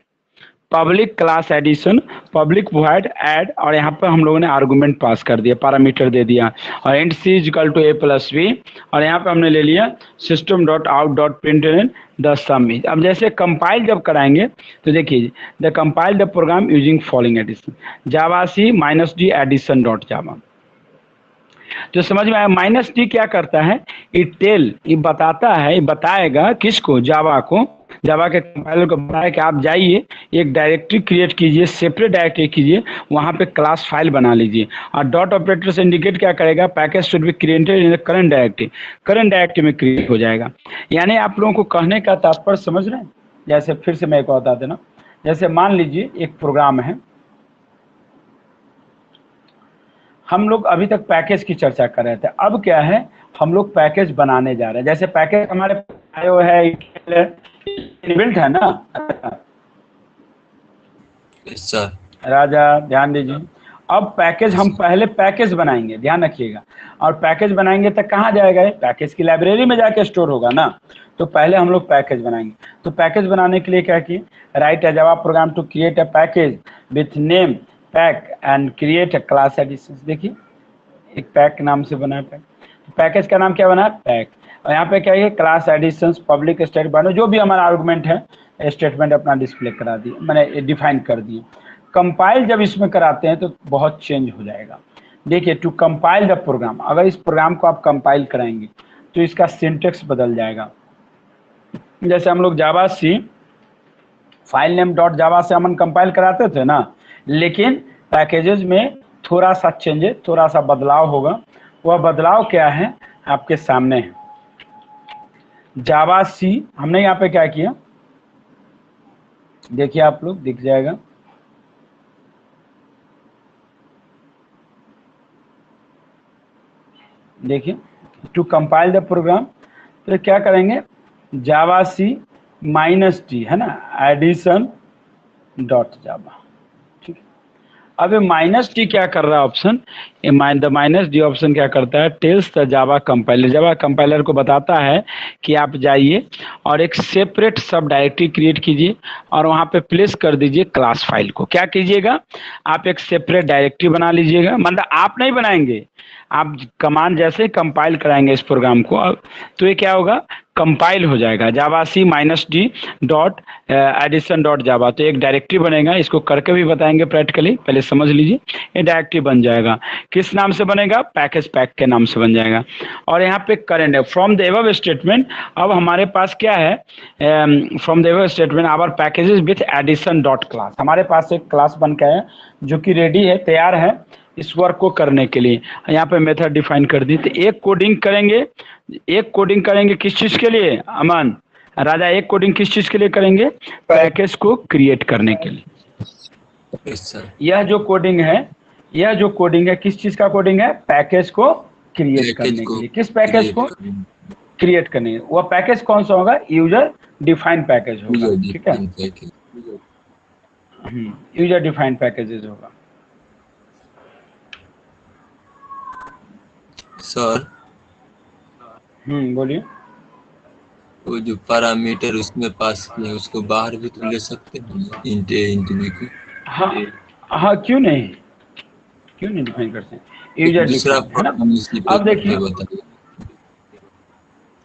[SPEAKER 1] public class addition public void add और यहाँ पर हम लोगों ने आर्गुमेंट पास कर दिया पैरामीटर दे दिया। और and C equal to A plus B और यहाँ पे हमने ले लिया system dot out dot print the sum is अब जैसे कंपाइल जब कराएँगे तो देखिए the compile the program using following addition Java C minus D addition dot Java जो समझ में आया माइनस डी क्या करता है? ये टेल ये बताता है, ये बताएगा किसको? जावा को। जावा के कंपाइलर को बताया कि आप जाइए, एक डायरेक्टरी क्रिएट कीजिए सेपरेट डायरेक्टरी कीजिए, वहाँ पे क्लास फ़ाइल बना लीजिए। और डॉट ऑपरेटर से इंडिकेट क्या करेगा? Package should be created in current directory current directory में क्रिएट हो जाएगा। यानी आप लोगों को कहने का तात्पर्य समझ रहे हैं? जैसे फिर से मैं एक बता देना। जैसे मान लीजिए एक प्रोग्राम है। हम लोग अभी तक पैकेज की चर्चा कर रहे थे। अब क्या है? हम लोग पैकेज बनाने जा रहे हैं। जैसे पैकेज हमारे है। इनबिल्ट है ना?
[SPEAKER 4] सर
[SPEAKER 1] राजा ध्यान दीजिए। अब पैकेज हम पहले पैकेज बनाएँगे ध्यान रखिएगा। और पैकेज बनाएँगे तो कहाँ जाएगा ये? पैकेज की लाइब्रेरी में जाके स्टोर होगा ना? तो पहले हम लोग पैकेज बनाएँगे। तो पैकेज बनाने के लिए क्या किए? Write a Java program to create a package with name pack and create a class addition देखिए एक पैक नाम से बना पैक। तो पैकेज का नाम क्या बना? पैक। यहाँ पे क्या है क्लास एडिशन पब्लिक स्टेट बनो जो भी हमारा आर्गूमेंट है स्टेटमेंट अपना डिस्प्ले करा दिए, मैंने डिफाइन कर दिए। कंपाइल जब इसमें कराते हैं तो बहुत चेंज हो जाएगा। देखिए टू कंपाइल द प्रोग्राम अगर इस प्रोग्राम को आप कंपाइल कराएँगे तो इसका सिंटेक्स बदल जाएगा। जैसे हम लोग Java C file name dot Java से हम कंपाइल कराते थे ना, लेकिन पैकेजेस में थोड़ा सा चेंजेस थोड़ा सा बदलाव होगा। वह बदलाव क्या है, आपके सामने है। जावा सी, हमने यहाँ पे क्या किया? देखिए आप लोग, दिख जाएगा। देखिए टू कंपाइल द प्रोग्राम तो क्या करेंगे? जावा सी माइनस टी है ना? एडिशन डॉट जावा अब ये माइनस टी क्या कर रहा है option the minus D option क्या करता है? Tells the Java compiler Java compiler को बताता है कि आप जाइए और एक सेपरेट सब डायरेक्टरी क्रिएट कीजिए और वहाँ पे प्लेस कर दीजिए क्लास फ़ाइल को। क्या कीजिएगा? आप एक सेपरेट डायरेक्टरी बना लीजिएगा। मतलब आप नहीं बनाएँगे। आप कमांड जैसे कंपाइल कराएँगे इस प्रोग्राम को तो ये क्या होगा? कंपाइल हो जाएगा। Java C minus D dot addition dot Java तो एक डायरेक्टरी बनेगा, इसको करके भी बताएँगे प्रैक्टिकली पहले समझ लीजिए, ये डायरेक्टरी बन जाएगा। किस नाम से बनेगा? पैकेज पैक के नाम से बन जाएगा। और यहाँ पे करेंट है। फ्रॉम द एवब स्टेटमेंट अब हमारे पास क्या है? From the above statement our packages with addition dot class हमारे पास एक क्लास बन के है, जो कि रेडी है, तैयार है। इस वर्क को करने के लिए। यहाँ पे मेथड डिफाइन कर दी। तो एक कोडिंग करेंगे। एक कोडिंग करेंगे किस चीज़ के लिए? अमन राजा एक कोडिंग किस चीज़ के लिए करेंगे? पैकेज को क्रिएट करने के लिए। यह जो कोडिंग है यह जो कोडिंग है किस चीज़ का कोडिंग है? पैकेज को क्रिएट करने के लिए। किस पैकेज को? क्रिएट करने वह पैकेज कौन सा होगा? यूज़र डिफाइंड पैकेज होगा ठीक है? यूज़र डिफाइंड पैकेजेस होगा।
[SPEAKER 4] सर।
[SPEAKER 1] हम्म बोलिए।
[SPEAKER 4] वो जो पैरामीटर उसमें पास किए उसको बाहर भी तो ले सकते हैं इंटे इंटरव्यू को।
[SPEAKER 1] हाँ हाँ क्यों नहीं? क्यों नहीं डिफाइन कर सकते यूज़र
[SPEAKER 4] दूसरा
[SPEAKER 1] अब देखिए।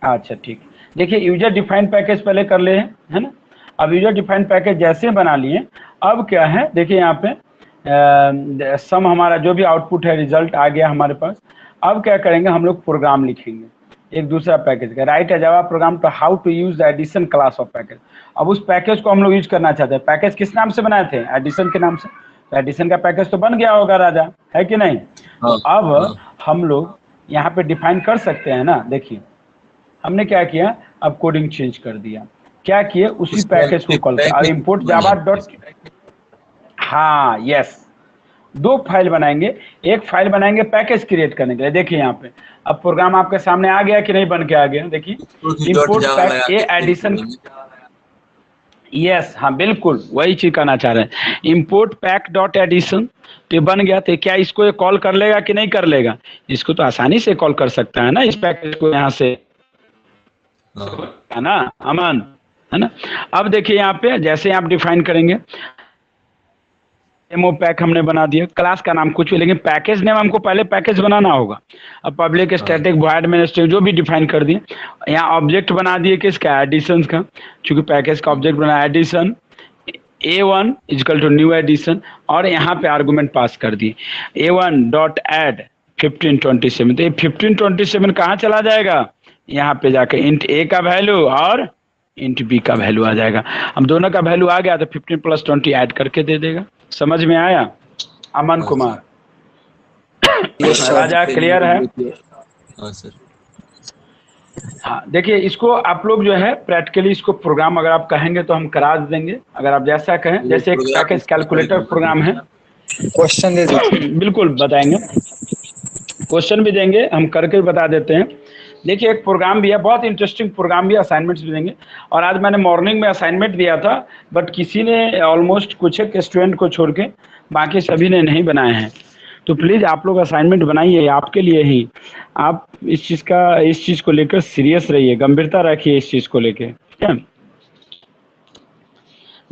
[SPEAKER 1] अच्छा ठीक। देखिए यूज़र डिफाइंड पैकेज पहले कर ले है ना? अब यूज़र डिफाइंड पैकेज जैसे बना लिए अब क्या है? देखिए यहाँ पे सम हमारा जो भी आउटपुट है रिज़ल्ट आ गया हमारे पास। अब क्या करेंगे हम लोग प्रोग्राम लिखेंगे। एक दूसरा पैकेज का। राइट है Java program to how to use the addition class of package अब उस पैकेज को हम लोग यूज़ करना चाहते हैं। पैकेज किस नाम से बनाए थे? एडिशन के नाम से। तो एडिशन का पैकेज तो बन गया होगा राजा। है कि नहीं?
[SPEAKER 4] हाँ,
[SPEAKER 1] अब हम लोग यहाँ पे डिफाइन कर सकते हैं ना? देखिए हमने क्या किया? अब कोडिंग चेंज कर दिया। क्या किए उसी पैकेज को कॉल किया। इम्पोर्ट जावा डॉट हाँ यस दो फ़ाइल बनाएँगे। एक फ़ाइल बनाएँगे पैकेज क्रिएट करने के लिए। देखिए यहाँ पे। अब प्रोग्राम आपके सामने आ गया कि नहीं बन के आ गया? देखिए
[SPEAKER 4] उसको
[SPEAKER 1] import
[SPEAKER 4] dot java
[SPEAKER 1] pack
[SPEAKER 4] लगा
[SPEAKER 1] a
[SPEAKER 4] के
[SPEAKER 1] addition-
[SPEAKER 4] खोलेंगे।
[SPEAKER 1] यस हाँ बिल्कुल वही चीज़ करना चाह रहे हैं। इम्पोर्ट पैक डॉट एडिशन तो बन गया। तो क्या इसको ये कॉल कर लेगा कि नहीं कर लेगा? इसको तो आसानी से कॉल कर सकता है ना इस पैकेज को यहाँ से।
[SPEAKER 4] हाँ,
[SPEAKER 1] है ना? अमन है ना? अब देखिए यहाँ पे जैसे आप डिफाइन करेंगे एमओ पैक हमने बना दिया। क्लास का नाम कुछ भी लेकिन पैकेज नेम हमको पहले पैकेज बनाना होगा। अब पब्लिक स्टैटिक वॉइड में जो भी डिफाइन कर दिए। यहाँ ऑब्जेक्ट बना दिए किसका? एडिशन का। चूँकि पैकेज का ऑब्जेक्ट बना addition A one is equal to new addition और यहाँ पे आर्गुमेंट पास कर दिए। A one dot add fifteen twenty seven तो ये फिफ्टीन ट्वेंटी सेवन कहाँ चला जाएगा? यहाँ पे जाके इंट ए का वैल्यू और इंट बी का वैल्यू आ जाएगा। अब दोनों का वैल्यू आ गया तो फिफ्टीन प्लस ट्वेंटी ऐड करके दे देगा। समझ में आया? अमन कुमार। राजा क्लियर है?
[SPEAKER 4] हाँ सर।
[SPEAKER 1] हाँ देखिए इसको आप लोग जो है प्रैक्टिकली इसको प्रोग्राम अगर आप कहेंगे तो हम करा देंगे। अगर आप जैसा कहें जैसे एक
[SPEAKER 4] प्रोग्राम-
[SPEAKER 1] पैकेज कैलकुलेटर प्रोग्राम है।
[SPEAKER 2] क्वेश्चन दे
[SPEAKER 1] बिल्कुल बताएँगे। क्वेश्चन भी देंगे हम करके भी बता देते हैं। देखिए, एक प्रोग्राम भी है, बहुत इंटरेस्टिंग प्रोग्राम भी असाइनमेंट्स भी देंगे। और आज मैंने मॉर्निंग में असाइनमेंट दिया था बट किसी ने ऑलमोस्ट कुछ एक स्टूडेंट को छोड़ के बाकी सभी ने नहीं बनाए हैं। तो प्लीज़ आप लोग असाइनमेंट बनाइए, आपके लिए ही। आप इस चीज़ का, इस चीज़ को लेकर सीरियस रहिए, गंभीरता रखिए इस चीज़ को लेकर ठीक है?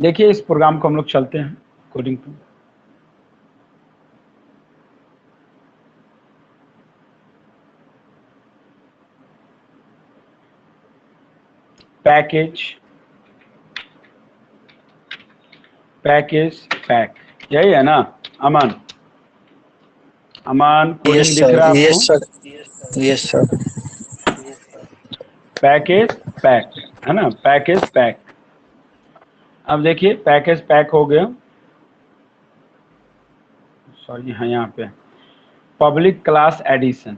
[SPEAKER 1] देखिए, इस प्रोग्राम को हम लोग चलते हैं कोडिंग पे। पैकेज पैकेज पैक यही है ना? अमन। अमन कोडिंग
[SPEAKER 2] यस
[SPEAKER 1] दिख रहा
[SPEAKER 2] यस
[SPEAKER 1] आपको?
[SPEAKER 2] Sir yes sir
[SPEAKER 1] package pack है ना? पैकेज पैक अब देखिए पैकेज पैक हो गया। सॉरी हाँ यहाँ पे। Public class addition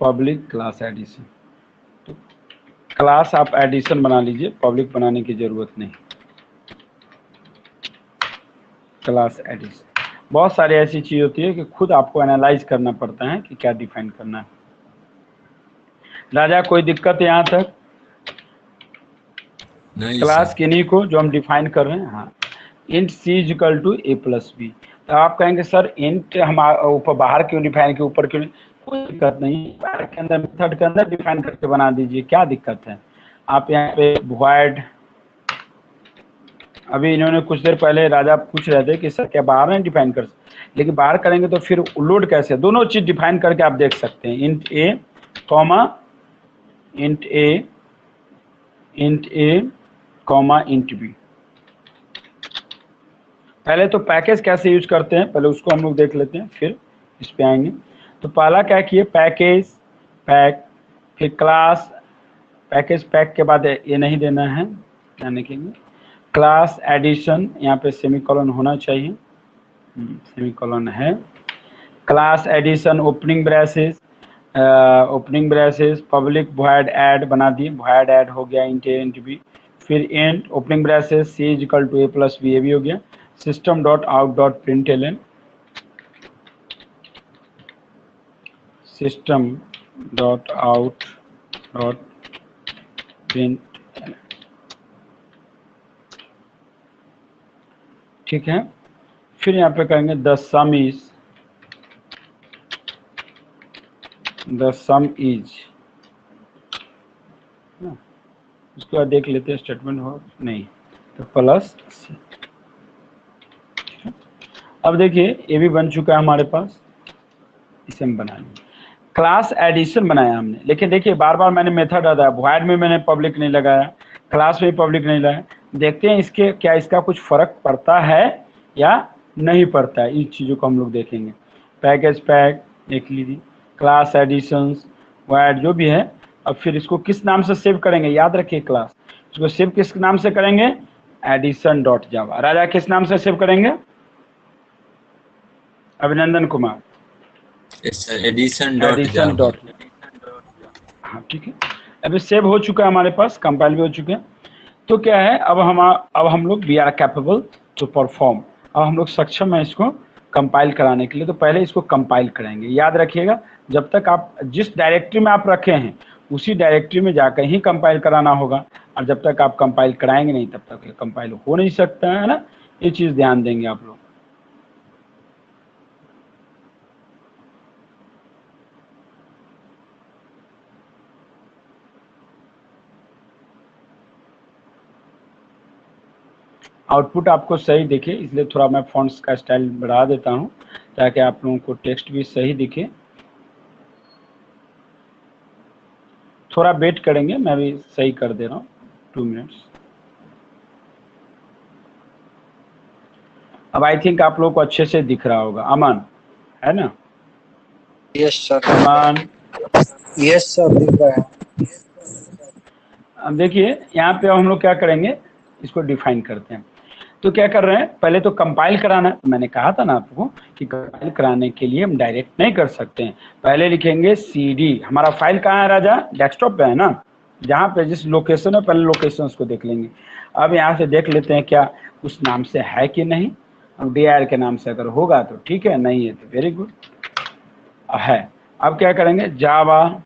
[SPEAKER 1] public class addition तो क्लास आप एडिशन बना लीजिए पब्लिक बनाने की ज़रूरत नहीं। क्लास एडिशन बहुत सारी ऐसी चीज़ होती है कि खुद आपको एनालाइज करना पड़ता है कि क्या डिफाइन करना है। राजा कोई दिक्कत यहाँ तक?
[SPEAKER 4] नहीं
[SPEAKER 1] क्लास किन्हीं को जो हम डिफाइन कर रहे हैं? हाँ। Int C is equal to A plus B तो आप कहेंगे सर इंट हम ऊपर बाहर क्यों डिफाइन के ऊपर क्यों कोई दिक्कत नहीं। के अंदर मेथड के अंदर डिफाइन करके बना दीजिए, क्या दिक्कत है? आप यहाँ पे void, अभी इन्होंने कुछ देर पहले राजा पूछ रहे थे कि सर क्या बाहर नहीं डिफाइन कर सकते? लेकिन बाहर करेंगे तो फिर लोड कैसे? दोनों चीज़ डिफाइन करके आप देख सकते हैं। Int A comma int A int A comma int B पहले तो पैकेज कैसे यूज़ करते हैं? पहले उसको हम लोग देख लेते हैं, फिर इस पे आएँगे। तो पहला क्या किए पैकेज पैक फिर क्लास पैकेज पैक के बाद ये नहीं देना है क्या लिखेंगे क्लास एडिशन यहाँ पे सेमीकोलन होना चाहिए। सेमीकोलन है। Class addition opening braces opening braces public void add बना दिए। वॉइड ऐड हो गया इंट ए इंट बी फिर and opening braces C is equal to A plus B A भी हो गया। System dot out dot print L N system dot out dot print ठीक है? फिर यहाँ पे कहेंगे the sum is the sum is उसके बाद देख लेते हैं स्टेटमेंट हो, नहीं। तो प्लस अब देखिए, ये भी बन चुका है हमारे पास। इसे हम बना लेंगे। क्लास एडिशन बनाया हमने। लेकिन देखिए बार बार मैंने मेथड है वॉइड में मैंने पब्लिक नहीं लगाया क्लास में पब्लिक नहीं लगाया। देखते हैं इसके क्या इसका कुछ फ़र्क पड़ता है या नहीं पड़ता है। इन चीज़ों को हम लोग देखेंगे। पैकेज पैक देख लीजिए। क्लास एडिशंस वाइड जो भी है। अब फिर इसको किस नाम से सेव करेंगे? याद रखिए क्लास इसको सेव किस नाम से करेंगे? एडिशन डॉट जावा राजा, किस नाम से सेव करेंगे? अभिनंदन कुमार।
[SPEAKER 4] एडिशन
[SPEAKER 1] एडिशन डॉट हाँ ठीक है। अभी सेव हो चुका है हमारे पास कंपाइल भी हो चुके हैं। तो क्या है अब हम अब हम लोग we are capable to perform अब हम लोग सक्षम है इसको कंपाइल कराने के लिए तो पहले इसको कंपाइल करेंगे। याद रखिएगा जब तक आप जिस डायरेक्टरी में आप रखे हैं उसी डायरेक्टरी में जाकर ही कंपाइल कराना होगा। और जब तक आप कंपाइल कराएँगे नहीं तब तक कंपाइल हो नहीं सकता है ना? ये चीज़ ध्यान देंगे आप लोग। आउटपुट आपको सही दिखे इसलिए थोड़ा मैं फॉन्ट्स का स्टाइल बढ़ा देता हूँ ताकि आप लोगों को टेक्स्ट भी सही दिखे। थोड़ा वेट करेंगे मैं भी सही कर दे रहा हूँ टू मिनट्स अब आई थिंक आप लोग को अच्छे से दिख रहा होगा। अमन है ना?
[SPEAKER 2] Yes sir
[SPEAKER 1] Aman.
[SPEAKER 2] Yes sir दिख रहा है।
[SPEAKER 1] अब देखिए यहाँ पे हम लोग क्या करेंगे इसको डिफाइन करते हैं। तो क्या कर रहे हैं? पहले तो कंपाइल कराना है। मैंने कहा था ना आपको कि कंपाइल कराने के लिए हम डायरेक्ट नहीं कर सकते हैं। पहले लिखेंगे सी डी हमारा फ़ाइल कहाँ है राजा? डेस्कटॉप पे है ना? जहाँ पे जिस लोकेशन है, पहले लोकेशन उसको देख लेंगे। अब यहाँ से देख लेते हैं क्या उस नाम से है कि नहीं। अब डी के नाम से अगर होगा तो ठीक है, नहीं है तो वेरी गुड है। अब क्या करेंगे? जावा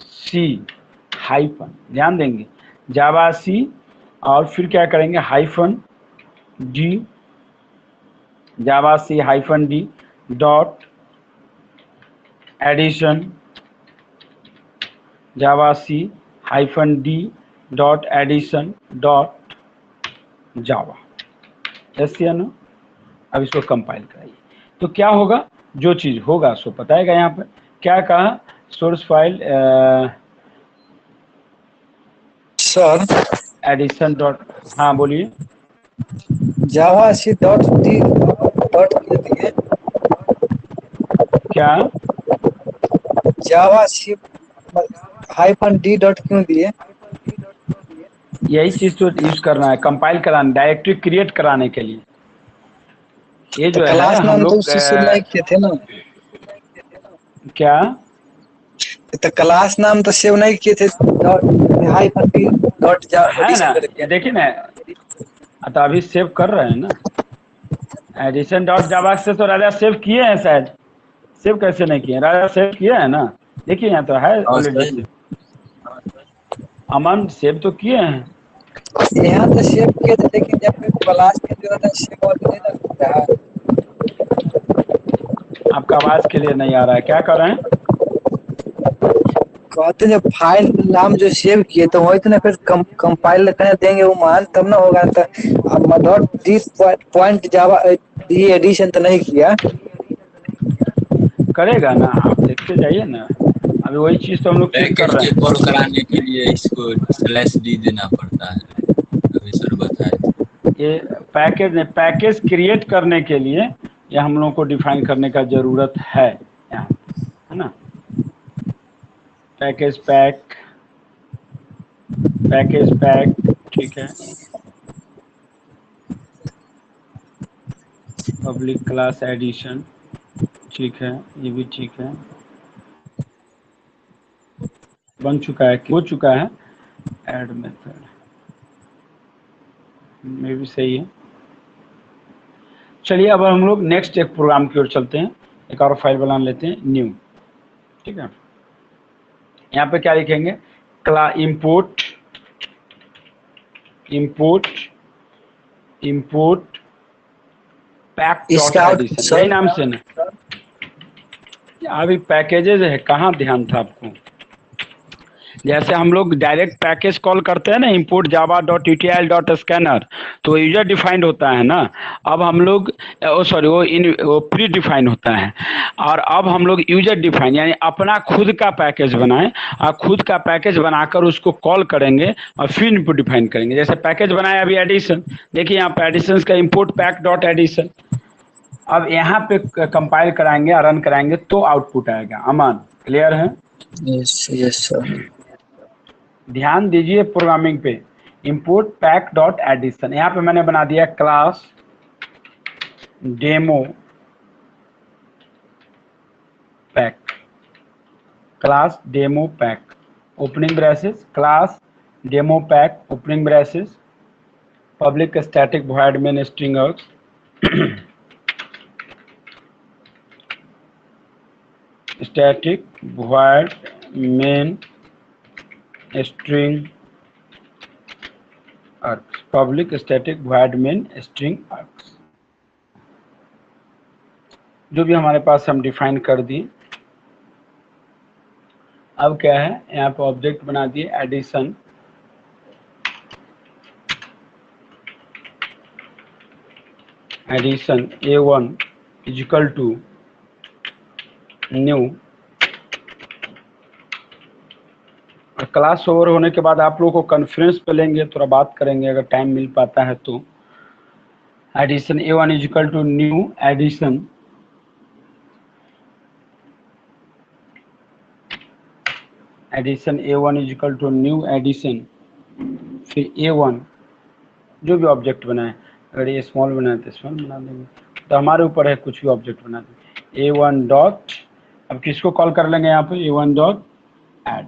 [SPEAKER 1] सी हाइफन ध्यान देंगे। जावा सी और फिर क्या करेंगे? Hyphen D java C hyphen D dot addition java C hyphen D dot addition dot java yes या नो अब इसको कंपाइल कराइए। तो क्या होगा? जो चीज़ होगा, सो बताएगा यहाँ पर? क्या कहा? Source file
[SPEAKER 2] sir
[SPEAKER 1] addition dot हाँ बोलिए।
[SPEAKER 2] Java C dot D dot क्यों दिए
[SPEAKER 1] क्या?
[SPEAKER 2] Java C hyphen D dot क्यों दिए?
[SPEAKER 1] यही चीज़ तो यूज़ करना है कंपाइल कराना डायरेक्टरी क्रिएट कराने के लिए। ये जो
[SPEAKER 2] तो
[SPEAKER 1] है
[SPEAKER 2] क्लास
[SPEAKER 1] हम
[SPEAKER 2] नाम तो
[SPEAKER 1] लोग
[SPEAKER 2] किए थे ना।
[SPEAKER 1] क्या?
[SPEAKER 2] तो क्लास नाम तो सेव नहीं किए थे। हाइफन डी डॉट जा
[SPEAKER 1] है ना? देखिए ना तो अभी सेव कर रहे हैं ना। एडिशन डॉट जावा से तो राजा सेव किए हैं शायद। सेव कैसे नहीं किए? राजा सेव किए हैं ना? देखिए यहाँ तो है ऑलरेडी अमन सेव तो किए हैं।
[SPEAKER 2] यहाँ तो सेव किए थे लेकिन जब भी क्लास की ज़रूरत है सेव और नहीं लगता है
[SPEAKER 1] आपका आवाज़ क्लियर नहीं आ रहा है। क्या कर रहे हैं?
[SPEAKER 2] कहते हैं जब फ़ाइल नाम जो सेव किए तो वही तो ना फिर कम, कंपाइल करने देंगे वो मान तब ना होगा तो अब dot D point java D addition तो नहीं किया।
[SPEAKER 1] करेगा ना आप देखते जाइए ना। अभी वही चीज़ तो हम लोग कर रहे हैं।
[SPEAKER 4] कॉल कराने के लिए इसको स्लैश डी देना पड़ता है। अभी सर बताए।
[SPEAKER 1] ये पैकेज नहीं पैकेज क्रिएट करने के लिए ये हम लोगों को डिफाइन करने का ज़रूरत है ना पैकेज पैक पैकेज पैक ठीक है. पब्लिक क्लास एडिशन ठीक है. ये भी ठीक है. बन चुका है हो चुका है. एड मेथड में भी सही है. चलिए अब हम लोग नेक्स्ट एक प्रोग्राम की ओर चलते हैं. एक और फ़ाइल बना लेते हैं. न्यू ठीक है. यहाँ पे क्या लिखेंगे? क्ला इम्पोर्ट इम्पोर्ट इम्पोर्ट पैक सही नाम से ना। अभी पैकेजेज है कहाँ ध्यान था आपको? जैसे हम लोग डायरेक्ट पैकेज कॉल करते हैं ना import java dot util dot scanner तो यूज़र डिफाइंड होता है ना। अब हम लोग सॉरी वो इन वो प्री डिफाइंड होता है। और अब हम लोग यूज़र डिफाइन यानी अपना खुद का पैकेज बनाएँ, और खुद का पैकेज बनाकर उसको कॉल करेंगे, और फिर इनपुट डिफाइन करेंगे। जैसे पैकेज बनाया अभी एडिशन देखिए यहाँ पे एडिशन का इम्पोर्ट पैक डॉट एडिशन अब यहाँ पे कंपाइल कराएँगे रन कराएँगे तो आउटपुट आएगा। अमन क्लियर है?
[SPEAKER 2] यस यस सर
[SPEAKER 1] ध्यान दीजिए प्रोग्रामिंग पे। इम्पोर्ट पैक डॉट एडिशन यहाँ पे मैंने बना दिया class demo pack class demo pack opening braces class demo pack opening braces public static void string args static void main string args public static void main string args जो भी हमारे पास हम define कर दिए। अब क्या है? यहाँ पे ऑब्जेक्ट बना दिए addition addition A one is equal to new और क्लास ओवर होने के बाद आप लोगों को कॉन्फ्रेंस पे लेंगे, थोड़ा बात करेंगे, अगर टाइम मिल पाता है तो। Addition A one is equal to new addition addition A one is equal to new addition फिर ए वन जो भी ऑब्जेक्ट बनाए। अगर ये स्मॉल बनाए तो स्मॉल बना देंगे। तो हमारे ऊपर है कुछ भी ऑब्जेक्ट बना देंगे। ए वन डॉट अब किसको कॉल कर लेंगे यहाँ पे? A one dot add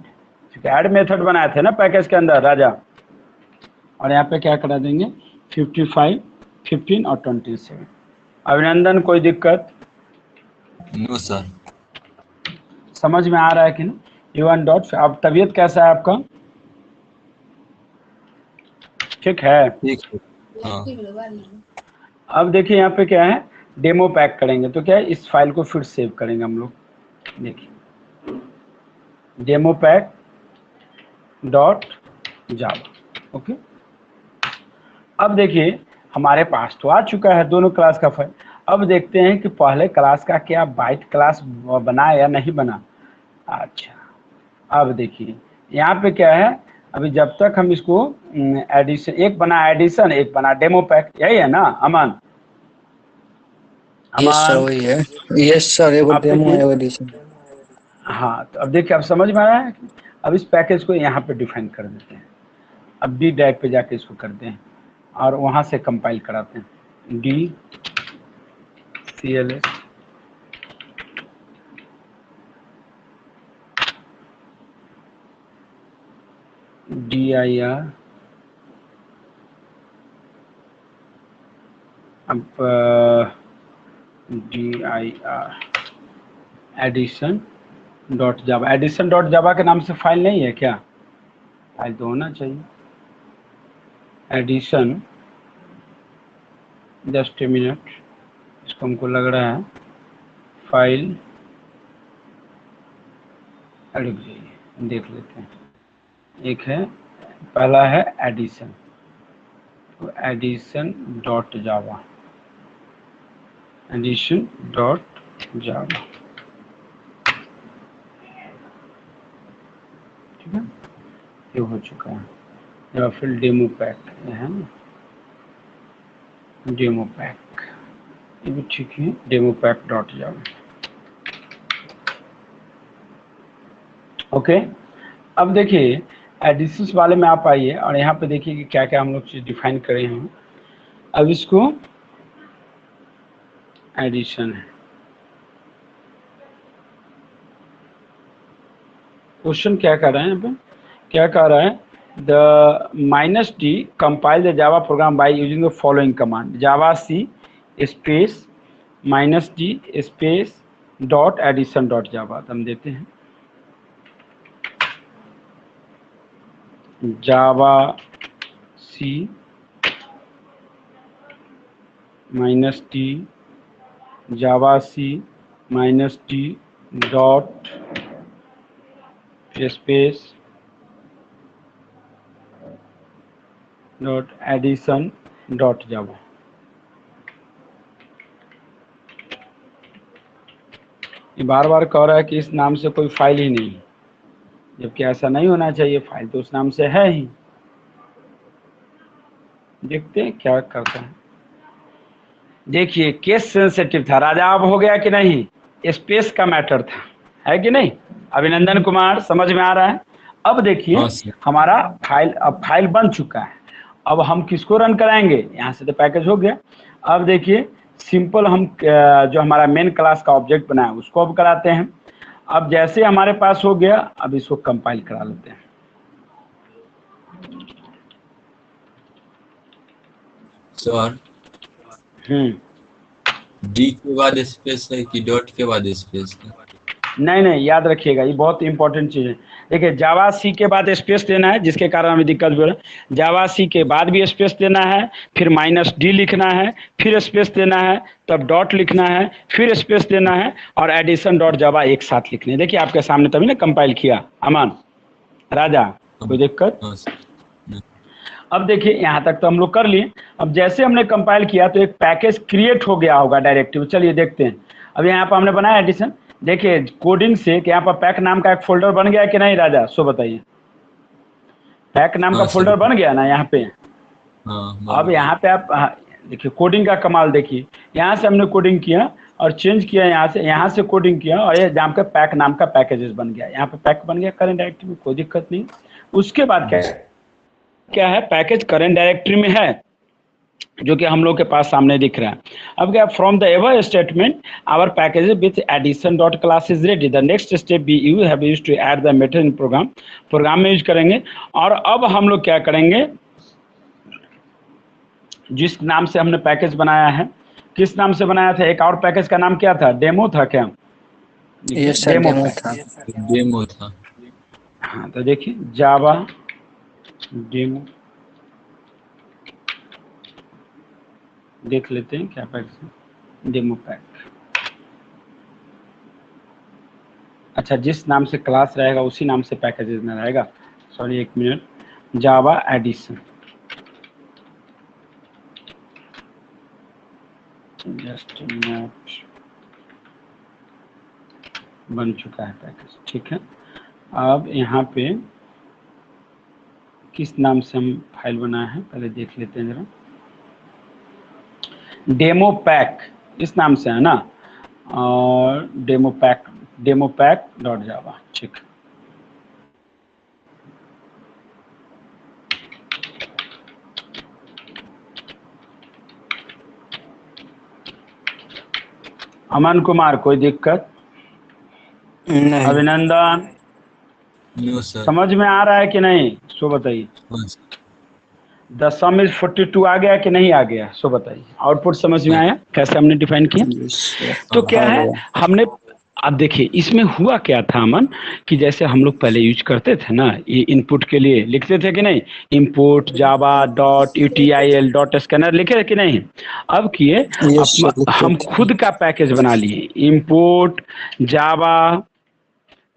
[SPEAKER 1] add method बनाए थे ना पैकेज के अंदर राजा। और यहाँ पे क्या करा देंगे? फिफ्टी फाइव फिफ्टीन और ट्वेंटी सेवन अभिनंदन कोई दिक्कत?
[SPEAKER 4] नो सर
[SPEAKER 1] समझ में आ रहा है कि नहीं? वन डॉट अब तबीयत कैसा है आपका? ठीक है।
[SPEAKER 4] ठीक है। हाँ।
[SPEAKER 1] अब देखिए यहाँ पे क्या है? डेमो पैक करेंगे। तो क्या है? इस फ़ाइल को फिर सेव करेंगे हम लोग। देखिए। Demo pack dot java okay? अब देखिए हमारे पास तो आ चुका है दोनों क्लास का फ़ाइल अब देखते हैं कि पहले क्लास का क्या बाइट क्लास बना या नहीं बना। अच्छा अब देखिए यहाँ पे क्या है? अभी जब तक हम इसको एडिशन एक बना एडिशन एक बना डेमो पैक यही है ना अमन?
[SPEAKER 2] यस सर है। यस सर एगो
[SPEAKER 1] आप
[SPEAKER 2] डेमो। एगो एडिशन
[SPEAKER 1] हाँ तो अब देखिए अब समझ में आया है? अब इस पैकेज को यहाँ पे डिफाइन कर देते हैं। अब डी ड्राइव पे जाके इसको करते हैं और वहाँ से कंपाइल कराते हैं। D C L S D I R अब D I R addition dot java addition dot java के नाम से फ़ाइल नहीं है क्या? फ़ाइल तो होना चाहिए। एडिशन जस्ट ए मिनट इसको हमको लग रहा है फ़ाइल रुक जाइए, देख लेते हैं। एक है, पहला है एडिशन तो addition dot java addition dot java ठीक है ये हो चुका है। या फिर डेमो पैक है ना? Demo pack. ये भी ठीक है। Demo pack dot java okay? अब देखिए एडिशंस वाले में आप आइए और यहाँ पे देखिए कि क्या क्या हम लोग चीज़ डिफाइन करे हैं। अब इसको एडिशन है। क्वेश्चन क्या कर रहे हैं यहाँ क्या कह रहे हैं? The minus T compile the java program by using the following command java C space minus T space dot addition dot java हम देते हैं। Java C minus T java C minus T dot space dot addition dot java ये बार बार कह रहा है कि इस नाम से कोई फ़ाइल ही नहीं है। जबकि ऐसा नहीं होना चाहिए फ़ाइल तो उस नाम से है ही। देखते हैं क्या करता है। देखिए केस सेंसिटिव था। राजा अब हो गया कि नहीं? स्पेस का मैटर था। है कि नहीं? अभिनंदन कुमार समझ में आ रहा है? अब देखिए
[SPEAKER 4] हाँ
[SPEAKER 1] हमारा फ़ाइल अब फ़ाइल बन चुका है। अब हम किसको रन कराएँगे? यहाँ से तो पैकेज हो गया। अब देखिए सिंपल हम जो हमारा मेन क्लास का ऑब्जेक्ट बना है उसको अब कराते हैं। अब जैसे हमारे पास हो गया अब इसको कंपाइल करा लेते हैं।
[SPEAKER 4] Sir
[SPEAKER 1] hmm.
[SPEAKER 4] डी के बाद स्पेस है कि डॉट के बाद स्पेस है?
[SPEAKER 1] नहीं नहीं याद रखिएगा ये बहुत इंपॉर्टेंट चीज़ है। देखिए जावा सी के बाद स्पेस देना है जिसके कारण हमें दिक्कत हो रहा है। जावा सी के बाद भी स्पेस देना है फिर माइनस डी लिखना है फिर स्पेस देना है तब डॉट लिखना है फिर स्पेस देना है और एडिशन डॉट जावा एक साथ लिखने हैं। देखिए आपके सामने तभी ना कंपाइल किया अमान राजा कोई दिक्कत?
[SPEAKER 4] हाँ
[SPEAKER 1] अब देखिए यहाँ तक तो हम लोग कर लिए। अब जैसे हमने कंपाइल किया तो एक पैकेज क्रिएट हो गया होगा डायरेक्टिव चलिए देखते हैं। अब यहाँ पर हमने बनाया एडिशन देखिए कोडिंग से कि यहाँ पर पैक नाम का एक फोल्डर बन गया कि नहीं राजा? सो बताइए। पैक नाम का
[SPEAKER 4] हाँ,
[SPEAKER 1] फोल्डर बन गया ना यहाँ पे?
[SPEAKER 4] हाँ
[SPEAKER 1] अब यहाँ पे आप हाँ, देखिए कोडिंग का कमाल देखिए। यहाँ से हमने कोडिंग किया और चेंज किया यहाँ से यहाँ से कोडिंग किया और ये जहाँ पे पैक नाम का पैकेजेस बन गया। यहाँ पे पैक बन गया करंट डायरेक्टरी में कोई दिक्कत नहीं। उसके बाद क्या है क्या है? पैकेज करंट डायरेक्टरी में है। जो कि हम लोग के पास सामने दिख रहा है। अब क्या from the ever statement our package with addition dot class is ready the next step be you have use to add the method in program program में यूज़ करेंगे। और अब हम लोग क्या करेंगे? जिस नाम से हमने पैकेज बनाया है किस नाम से बनाया था? एक और पैकेज का नाम क्या था? डेमो था क्या?
[SPEAKER 2] सर
[SPEAKER 1] Demo
[SPEAKER 2] डेमो था।
[SPEAKER 4] डेमो था।
[SPEAKER 1] हाँ तो देखिए जावा डेमो देख लेते हैं क्या पैक डेमो पैक अच्छा जिस नाम से क्लास रहेगा, उसी नाम से पैकेजेस में रहेगा। सॉरी एक minute java addition just minute बन चुका है पैकेज ठीक है। अब यहाँ पे किस नाम से हम फ़ाइल बनाए हैं, पहले देख लेते हैं जरा। डेमो पैक इस नाम से है ना? और demo pack demo pack dot java ठीक। अमन कुमार कोई दिक्कत?
[SPEAKER 2] नहीं।
[SPEAKER 1] अभिनंदन। समझ में आ रहा है कि नहीं? सो बताइए। The sum is forty two आ गया कि नहीं आ गया? सो बताइए। आउटपुट समझ में आया? कैसे हमने डिफाइन किया? तो क्या है हमने अब देखिए इसमें हुआ क्या था अमन? कि जैसे हम लोग पहले यूज़ करते थे ना ये इनपुट के लिए लिखते थे कि नहीं? Input java dot U T I L dot scanner लिखे कि नहीं? अब किए हम खुद का पैकेज बना लिए। इनपुट जावा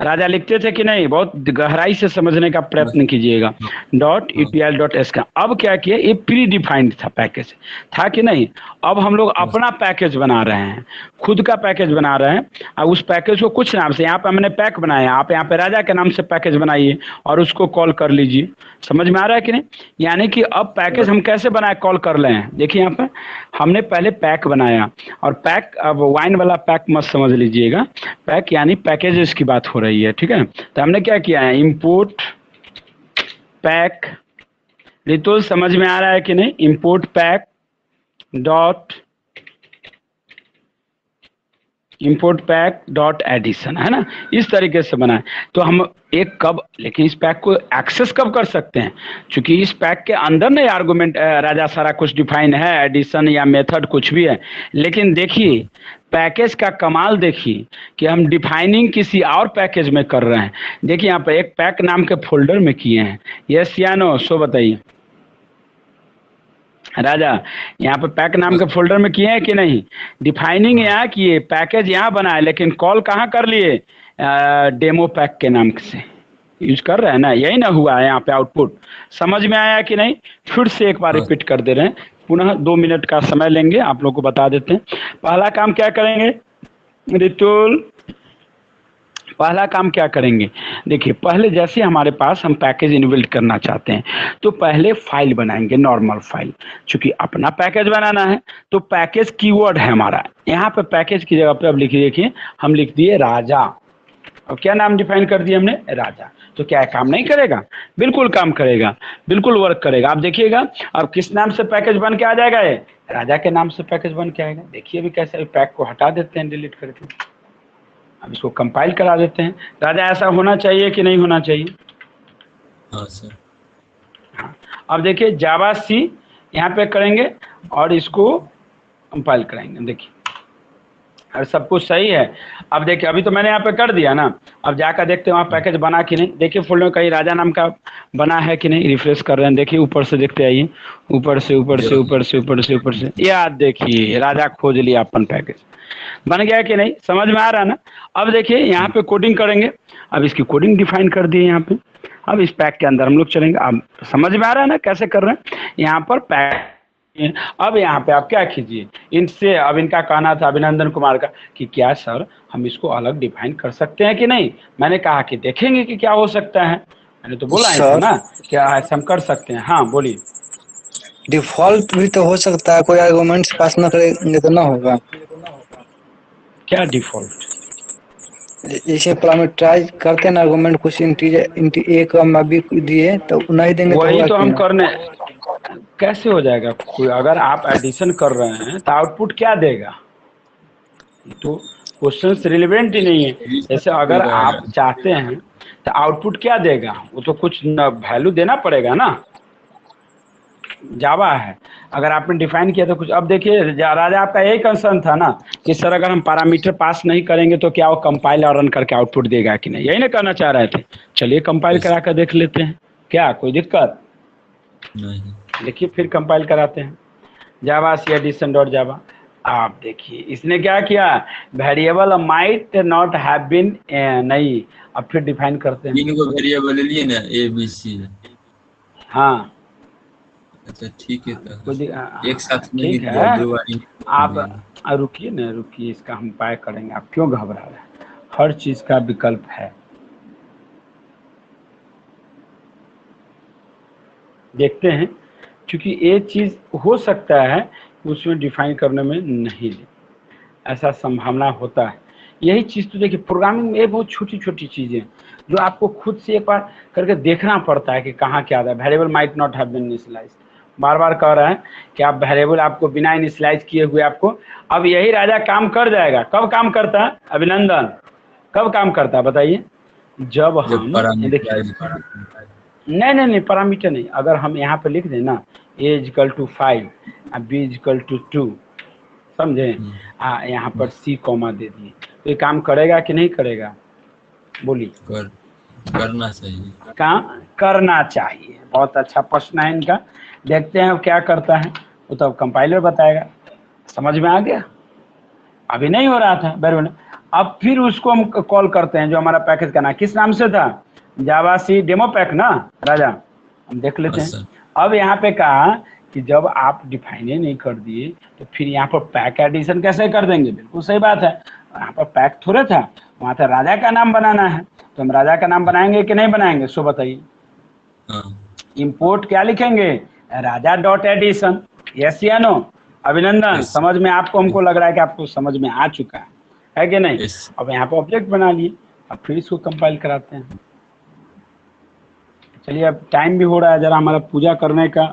[SPEAKER 1] राजा लिखते थे कि नहीं? बहुत गहराई से समझने का प्रयत्न कीजिएगा। डॉट यूटीएल डॉट एस का अब क्या किया? ये प्री डिफाइंड था पैकेज था कि नहीं? अब हम लोग अपना पैकेज बना रहे हैं। खुद का पैकेज बना रहे हैं। और उस पैकेज को कुछ नाम से यहाँ पे हमने पैक बनाया। आप यहाँ पे राजा के नाम से पैकेज बनाइए और उसको कॉल कर लीजिए। समझ में आ रहा है कि नहीं? यानी कि अब पैकेज हम कैसे बनाए? कॉल कर रहे हैं देखिए यहाँ पे हमने पहले पैक बनाया। और पैक अब वाइन वाला पैक मत समझ लीजिएगा। पैक यानी पैकेजेस की बात हो रही है। ठीक है? तो हमने क्या किया है? इम्पोर्ट पैक रितुल समझ में आ रहा है कि नहीं? Import pack dot import pack dot addition है ना? इस तरीके से बनाए तो हम एक कब, लेकिन इस पैक को एक्सेस कब कर सकते हैं? क्योंकि इस पैक के अंदर नहीं आर्गुमेंट राजा सारा कुछ डिफाइन है एडिशन या मेथड कुछ भी है। लेकिन देखिए पैकेज का कमाल देखिए कि हम डिफाइनिंग किसी और पैकेज में कर रहे हैं। देखिए यहाँ पर एक पैक नाम के फोल्डर में किए हैं। यस या नो, सो बताइए। राजा, यहाँ पे पैक नाम के फोल्डर में किए हैं कि नहीं? डिफाइनिंग यहाँ किए पैकेज यहाँ बनाए, लेकिन कॉल कहाँ कर लिए? डेमो पैक के नाम से। यूज़ कर रहे हैं ना यही ना हुआ है यहाँ पे आउटपुट समझ में आया कि नहीं? फिर से एक बार रिपीट कर दे रहे हैं। पुनः दो मिनट का समय लेंगे आप लोग को बता देते हैं। पहला काम क्या करेंगे? रितुल पहला काम क्या करेंगे? देखिए पहले जैसे हमारे पास हम पैकेज इनबिल्ट करना चाहते हैं तो पहले फ़ाइल बनाएँगे नॉर्मल फ़ाइल क्योंकि अपना पैकेज बनाना है तो पैकेज कीवर्ड है हमारा। यहाँ पे पैकेज की जगह पे अब लिखिए देखिए हम लिख दिए राजा। अब क्या नाम डिफाइन कर दिया हमने? राजा। तो क्या है, काम नहीं करेगा? बिल्कुल काम करेगा। बिल्कुल वर्क करेगा। आप देखिएगा अब किस नाम से पैकेज बन के आ जाएगा ये? राजा के नाम से पैकेज बन के आएगा। देखिए अभी कैसे पैक को हटा देते हैं डिलीट करके। अब इसको कंपाइल करा देते हैं। राजा ऐसा होना चाहिए कि नहीं होना चाहिए?
[SPEAKER 4] हाँ सर
[SPEAKER 1] अब देखिए जावा सी यहाँ पे करेंगे और इसको कंपाइल कराएँगे। देखिए। और सब कुछ सही है। अब देखिए, अभी तो मैंने यहाँ पे कर दिया ना। अब जाकर देखते हैं वहाँ पैकेज बना कि नहीं। देखिए फोल्डर में कहीं राजा नाम का बना है कि नहीं रिफ्रेश कर रहे हैं। देखिए, ऊपर से देखते आइए। ऊपर से ऊपर से ऊपर से ऊपर से ऊपर से। याद देखिए, राजा खोज लिया अपन पैकेज बन गया कि नहीं? समझ में आ रहा ना? अब देखिए, यहाँ पे कोडिंग करेंगे। अब इसकी कोडिंग डिफाइन कर दिए यहाँ पे। अब इस पैक के अंदर हम लोग चलेंगे। अब समझ में आ रहा है ना कैसे कर रहे हैं? यहाँ पर पैक अब यहाँ पे आप क्या कीजिए? इनसे अब इनका कहना था अभिनंदन कुमार का कि क्या सर हम इसको अलग डिफाइन कर सकते हैं कि नहीं? मैंने कहा कि देखेंगे कि क्या हो सकता है। मैंने तो बोला है ना क्या ऐसा हम कर सकते हैं? हाँ बोलिए।
[SPEAKER 2] डिफ़ॉल्ट भी तो हो सकता है कोई आर्गुमेंट्स पास न करेंगे तो ना होगा।
[SPEAKER 1] क्या डिफ़ॉल्ट
[SPEAKER 2] जैसे पैरामीटराइज करते हैं ना आर्गुमेंट कुछ इंटीजर इंटी एक भी दिए तो नहीं देंगे
[SPEAKER 1] वही
[SPEAKER 2] होगा
[SPEAKER 1] तो हम करने कैसे हो जाएगा? कोई अगर आप एडिशन कर रहे हैं तो आउटपुट क्या देगा? तो क्वेश्चन रिलेवेंट ही नहीं है। जैसे अगर आप चाहते हैं तो आउटपुट क्या देगा? वो तो कुछ वैल्यू देना पड़ेगा ना। जावा है। अगर आपने डिफाइन किया तो कुछ अब देखिए राजा आपका यही कंसर्न था ना कि सर अगर हम पैरामीटर पास नहीं करेंगे तो क्या वो कंपाइल और रन करके आउटपुट देगा कि नहीं? यही ना करना चाह रहे थे। चलिए कंपाइल करा कर देख लेते हैं। क्या? कोई दिक्कत?
[SPEAKER 4] नहीं।
[SPEAKER 1] देखिए फिर कंपाइल कराते हैं। जावा सी एडिशन डॉट जावा आप देखिए इसने क्या किया? Variable might not have been नहीं। अब फिर डिफाइन करते हैं।
[SPEAKER 4] तीन को वेरिएबल लिए ना ए बी सी
[SPEAKER 1] हाँ।
[SPEAKER 4] अच्छा ठीक है तो।
[SPEAKER 1] हाँ,
[SPEAKER 4] एक साथ नहीं
[SPEAKER 1] ठीक है आप रुकिए ना रुकिए इसका हम उपाय करेंगे। आप क्यों घबरा रहे हैं? हर चीज़ का विकल्प है। देखते हैं क्योंकि ये चीज़ हो सकता है उसमें डिफाइन करने में नहीं दे ऐसा संभावना होता है। यही चीज़ तो देखिए प्रोग्रामिंग में बहुत छोटी छोटी चीज़ें जो आपको खुद से एक बार करके देखना पड़ता है कि कहाँ क्या था। Variable might not have been बार बार कह रहा है कि आप वेरिएबल आपको बिना इनिशियलाइज किए हुए आपको अब यही राजा काम कर जाएगा। कब काम करता है? अभिनंदन। कब काम करता है? बताइए। जब हम देखिए। नहीं नहीं नहीं पैरामीटर नहीं। अगर हम यहाँ पे लिख दें ना A is equal to five B is equal to two समझे? आ यहाँ पर सी कॉमा दे दिए। तो ये काम करेगा कि नहीं करेगा? बोलिए।
[SPEAKER 4] कर करना चाहिए।
[SPEAKER 1] काम करना चाहिए। बहुत अच्छा प्रश्न है इनका। देखते हैं क्या करता है। वो तो कंपाइलर बताएगा। समझ में आ गया? अभी नहीं हो रहा था वेरी अब फिर उसको हम कॉल करते हैं जो हमारा पैकेज का नाम। किस नाम से था? जावा सी डेमो पैक ना राजा? हम देख लेते हैं। अब यहाँ पे कहा कि जब आप डिफाइन ही नहीं कर दिए तो फिर यहाँ पर पैक एडिशन कैसे कर देंगे? बिल्कुल सही बात है। यहाँ पर पैक थोड़े था वहाँ था राजा का नाम बनाना है। तो हम राजा का नाम बनाएँगे कि नहीं बनाएँगे? सो बताइए।
[SPEAKER 4] हाँ।
[SPEAKER 1] इंपोर्ट क्या लिखेंगे? राजा डॉट एडिशन यस या नो अभिनंदन समझ में आपको हमको लग रहा है कि आपको समझ में आ चुका है। है कि नहीं? अब यहाँ पे ऑब्जेक्ट बना लिए अब फिर इसको कंपाइल कराते हैं। चलिए अब टाइम भी हो रहा है जरा हमारा पूजा करने का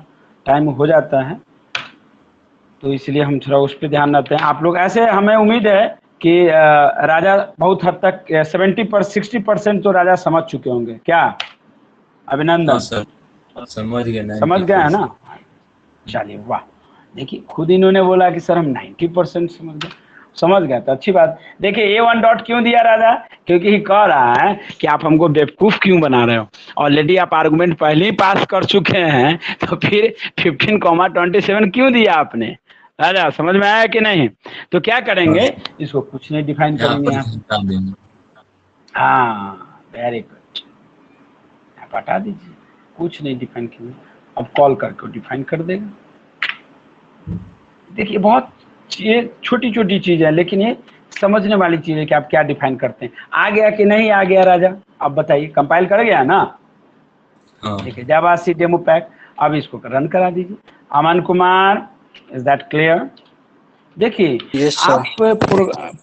[SPEAKER 1] टाइम हो जाता है। तो इसलिए हम थोड़ा उस पर ध्यान रखते हैं। आप लोग ऐसे हमें उम्मीद है कि राजा बहुत हद तक सेवेंटी पर सिक्सटी परसेंट तो राजा समझ चुके होंगे। क्या? अभिनंदन।
[SPEAKER 4] हाँ सर। समझ गए
[SPEAKER 1] समझ गए है ना? चलिए वाह। देखिए खुद इन्होंने बोला कि सर हम 90 परसेंट समझ गए। समझ गए तो अच्छी बात। देखिए ए वन डॉट क्यों दिया राजा क्योंकि ये कह रहा है कि आप हमको बेवकूफ़ क्यों बना रहे हो? ऑलरेडी आप आर्गुमेंट पहले ही पास कर चुके हैं तो फिर 15 कॉमा ट्वेंटी सेवन क्यों दिया आपने? राजा समझ में आया कि नहीं? तो क्या करेंगे? इसको कुछ नहीं डिफाइन करेंगे हाँ वेरी गुड आप हटा दीजिए। कुछ नहीं डिफाइन किया। अब कॉल करके डिफाइन कर देगा। देखिए बहुत ये छोटी छोटी चीज़ है लेकिन ये समझने वाली चीज़ है कि आप क्या डिफाइन करते हैं। आ गया कि नहीं आ गया राजा। अब बताइए कंपाइल कर गया ना?
[SPEAKER 4] हाँ।
[SPEAKER 1] ठीक है जावा सी डेमो पैक अब इसको रन करा दीजिए। Aman Kumar is that clear देखिए
[SPEAKER 2] Yes.
[SPEAKER 1] आप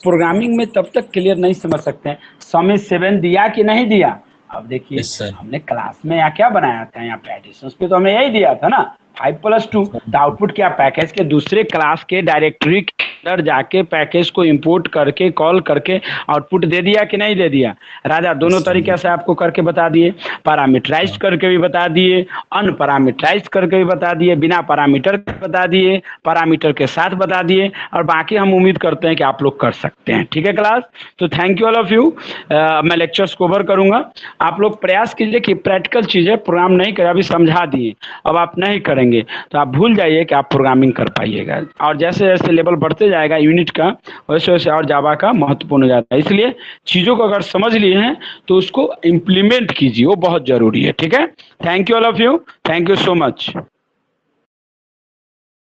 [SPEAKER 1] प्रोग्रामिंग में तब तक क्लियर नहीं समझ सकते हैं। समय सेवन दिया कि नहीं दिया? अब देखिए
[SPEAKER 4] Yes,
[SPEAKER 1] हमने क्लास में यहाँ क्या बनाया था? यहाँ पे एडिशंस पे तो हमें यही दिया था ना? Five plus two the output क्या पैकेज के दूसरे क्लास के डायरेक्टरी के अंदर जाके पैकेज को इंपोर्ट करके कॉल करके आउटपुट दे दिया कि नहीं दे दिया? राजा दोनों तरीके से आपको करके बता दिए। पैरामीटराइज करके भी बता दिए अनपैरामीटराइज करके भी बता दिए बिना पैरामीटर के बता दिए पैरामीटर के साथ बता दिए और बाकी हम उम्मीद करते हैं कि आप लोग कर सकते हैं। ठीक है क्लास तो thank you all of you मैं लेक्चर्स कवर करूँगा। आप लोग प्रयास कीजिए कि प्रैक्टिकल चीज़ें प्रोग्राम नहीं करें अभी समझा दिए। अब आप नहीं करेंगे। तो आप भूल जाइए कि आप प्रोग्रामिंग कर पाइएगा। और जैसे जैसे लेवल बढ़ते जाएगा यूनिट का, वैसे वैसे और जावा का महत्वपूर्ण हो जाता है। इसलिए चीज़ों को अगर समझ लिए हैं तो उसको इम्प्लीमेंट कीजिए। वो बहुत ज़रूरी है, ठीक है? Thank you all of you thank you so much